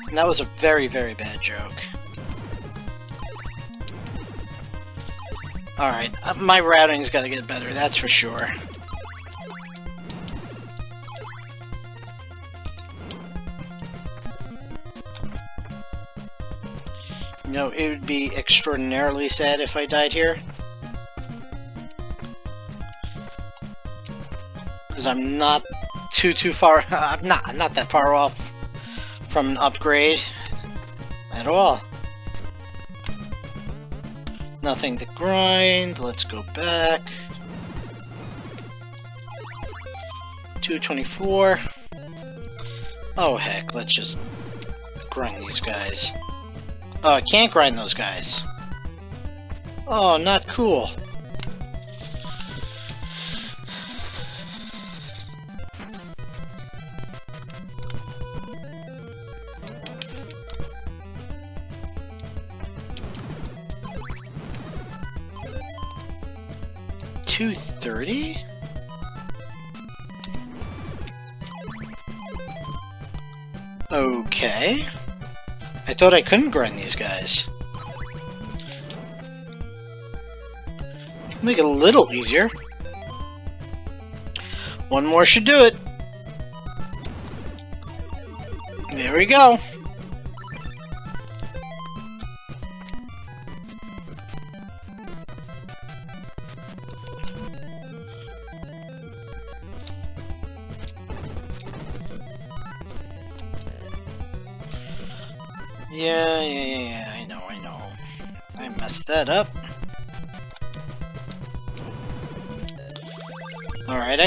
And that was a very, very bad joke. Alright, uh, my routing's gotta get better, that's for sure. You know, it would be extraordinarily sad if I died here. Because I'm not too, too far, I'm not, I'm not that far off from an upgrade at all. Nothing to grind. Let's go back. 224. Oh heck, let's just grind these guys. Oh, I can't grind those guys. Oh, not cool. Two thirty? Okay. I thought I couldn't grind these guys. Make it a little easier. One more should do it. There we go.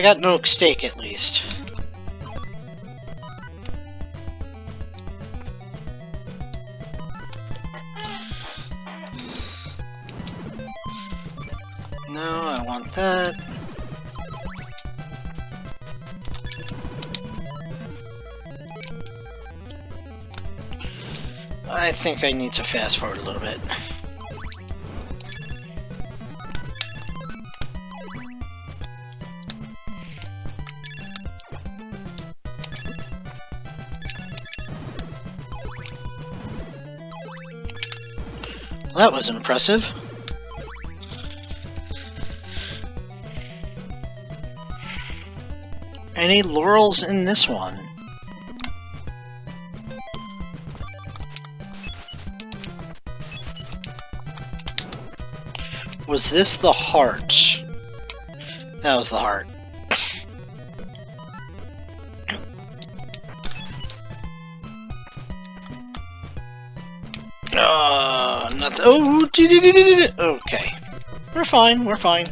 Got no stake at least. No, I want that. I think I need to fast forward a little bit. Was impressive. Any laurels in this one? Was this the heart? That was the heart. Oh, okay. We're fine, we're fine.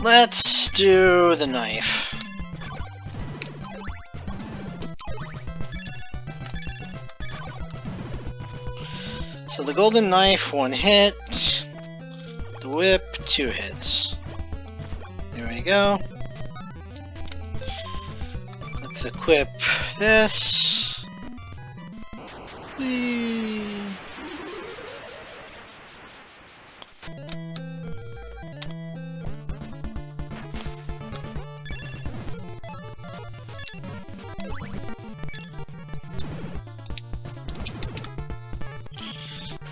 Let's do the knife. So the golden knife, one hit. Two hits. There we go. Let's equip this. Whee.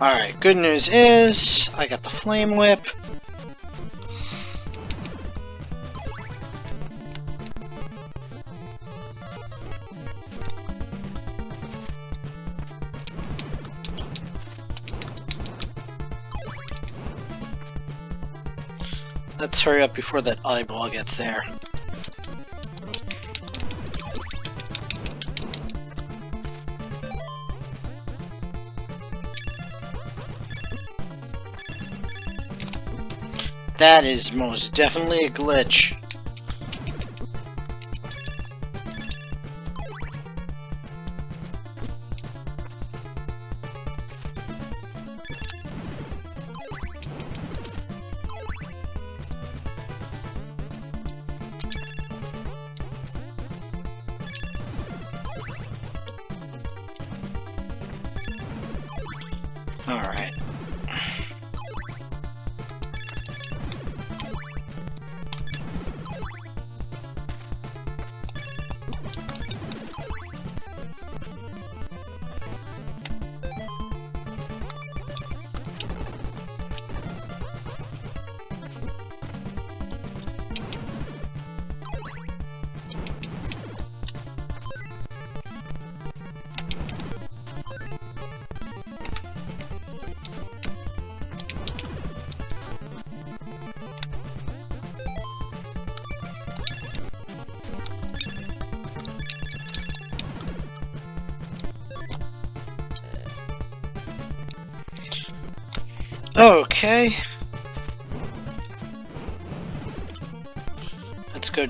Alright, good news is, I got the Flame Whip. Let's hurry up before that eyeball gets there. That is most definitely a glitch.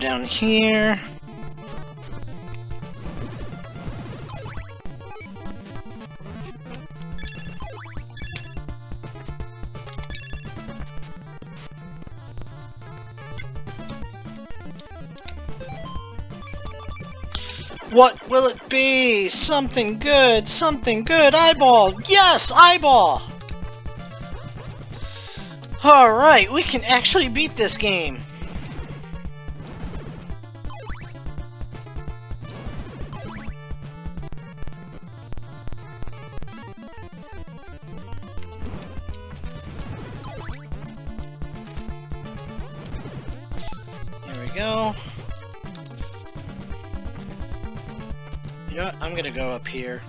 Down here. What will it be? Something good, something good. Eyeball! Yes, eyeball! Alright, we can actually beat this game. Here.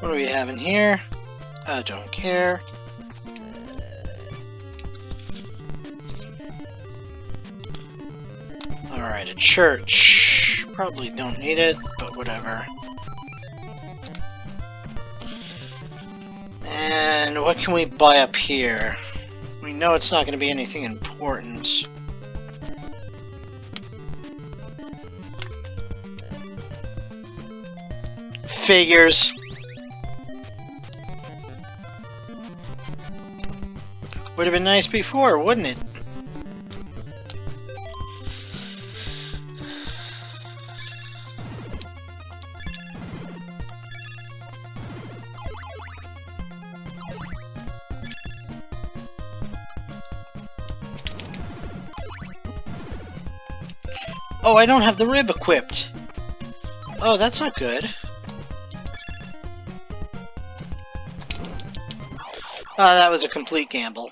What do we have in here? I don't care. Alright, a church. Probably don't need it, but whatever. And what can we buy up here? We know it's not going to be anything important. Figures. Would have been nice before, wouldn't it? Oh, I don't have the rib equipped. Oh, that's not good. Oh, that was a complete gamble.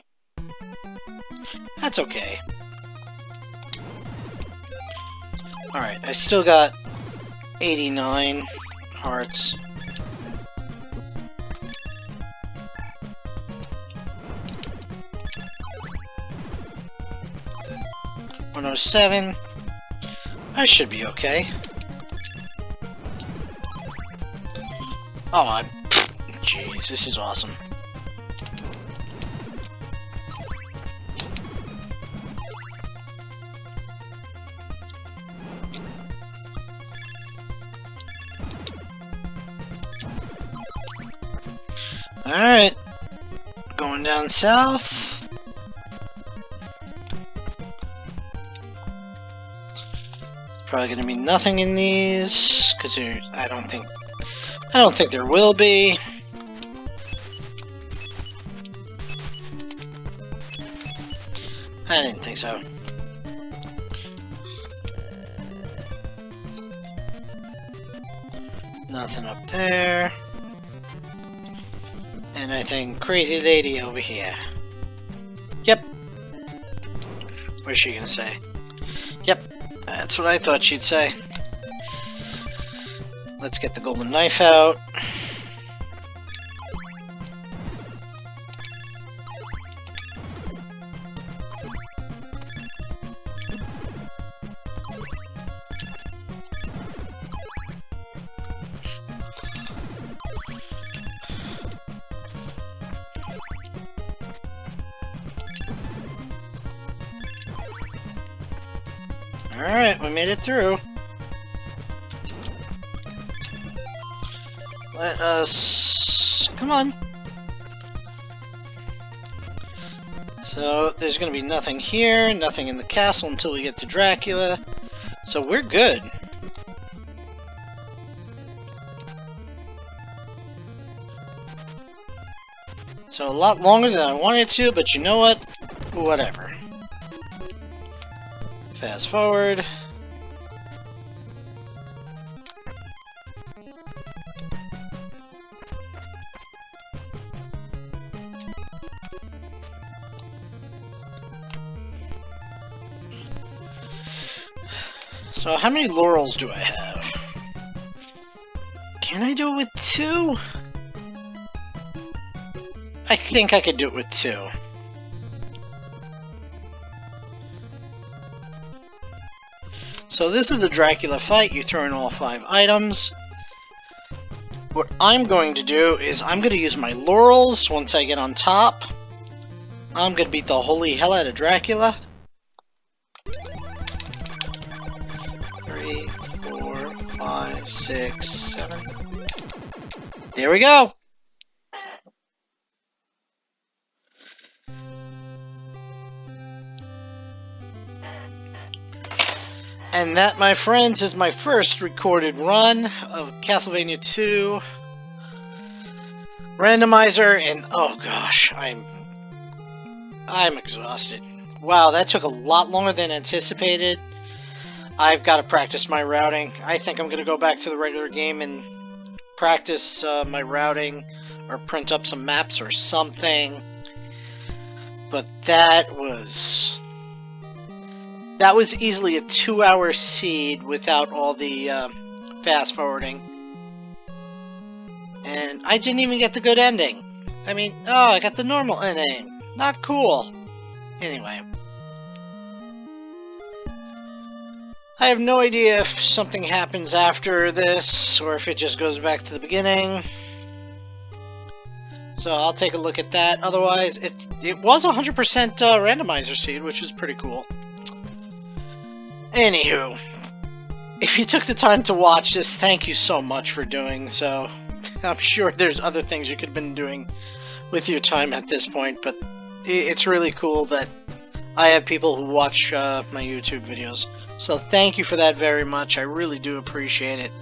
That's okay. Alright, I still got 89 hearts. One oh seven. I should be okay. Oh, I. Jeez, this is awesome. oneself. Probably gonna be nothing in these, because there I don't think I don't think there will be. I didn't think so. Nothing up there. Crazy lady over here. Yep. What's she gonna say? Yep, that's what I thought she'd say. Let's get the golden knife out. Alright, we made it through. Let us... come on. So, there's gonna be nothing here, nothing in the castle until we get to Dracula. So we're good. So a lot longer than I wanted to, but you know what? Whatever. Fast forward. So how many laurels do I have? Can I do it with two? I think I could do it with two. So this is the Dracula fight. You throw in all five items. What I'm going to do is I'm going to use my laurels once I get on top. I'm going to beat the holy hell out of Dracula. Three, four, five, six, seven. There we go! And that, my friends, is my first recorded run of Castlevania 2 randomizer, and oh gosh, I'm I'm exhausted. Wow, that took a lot longer than anticipated. I've got to practice my routing. I think I'm going to go back to the regular game and practice uh, my routing or print up some maps or something. But that was that was easily a two-hour seed without all the uh, fast forwarding. And I didn't even get the good ending. I mean, oh, I got the normal ending. Not cool. Anyway. I have no idea if something happens after this, or if it just goes back to the beginning. So I'll take a look at that. Otherwise, it, it was 100% uh, randomizer seed, which is pretty cool. Anywho, if you took the time to watch this, thank you so much for doing so. I'm sure there's other things you could have been doing with your time at this point, but it's really cool that I have people who watch uh, my YouTube videos. So thank you for that very much. I really do appreciate it.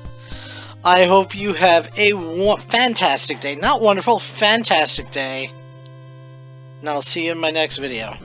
I hope you have a fantastic day. Not wonderful, fantastic day. And I'll see you in my next video.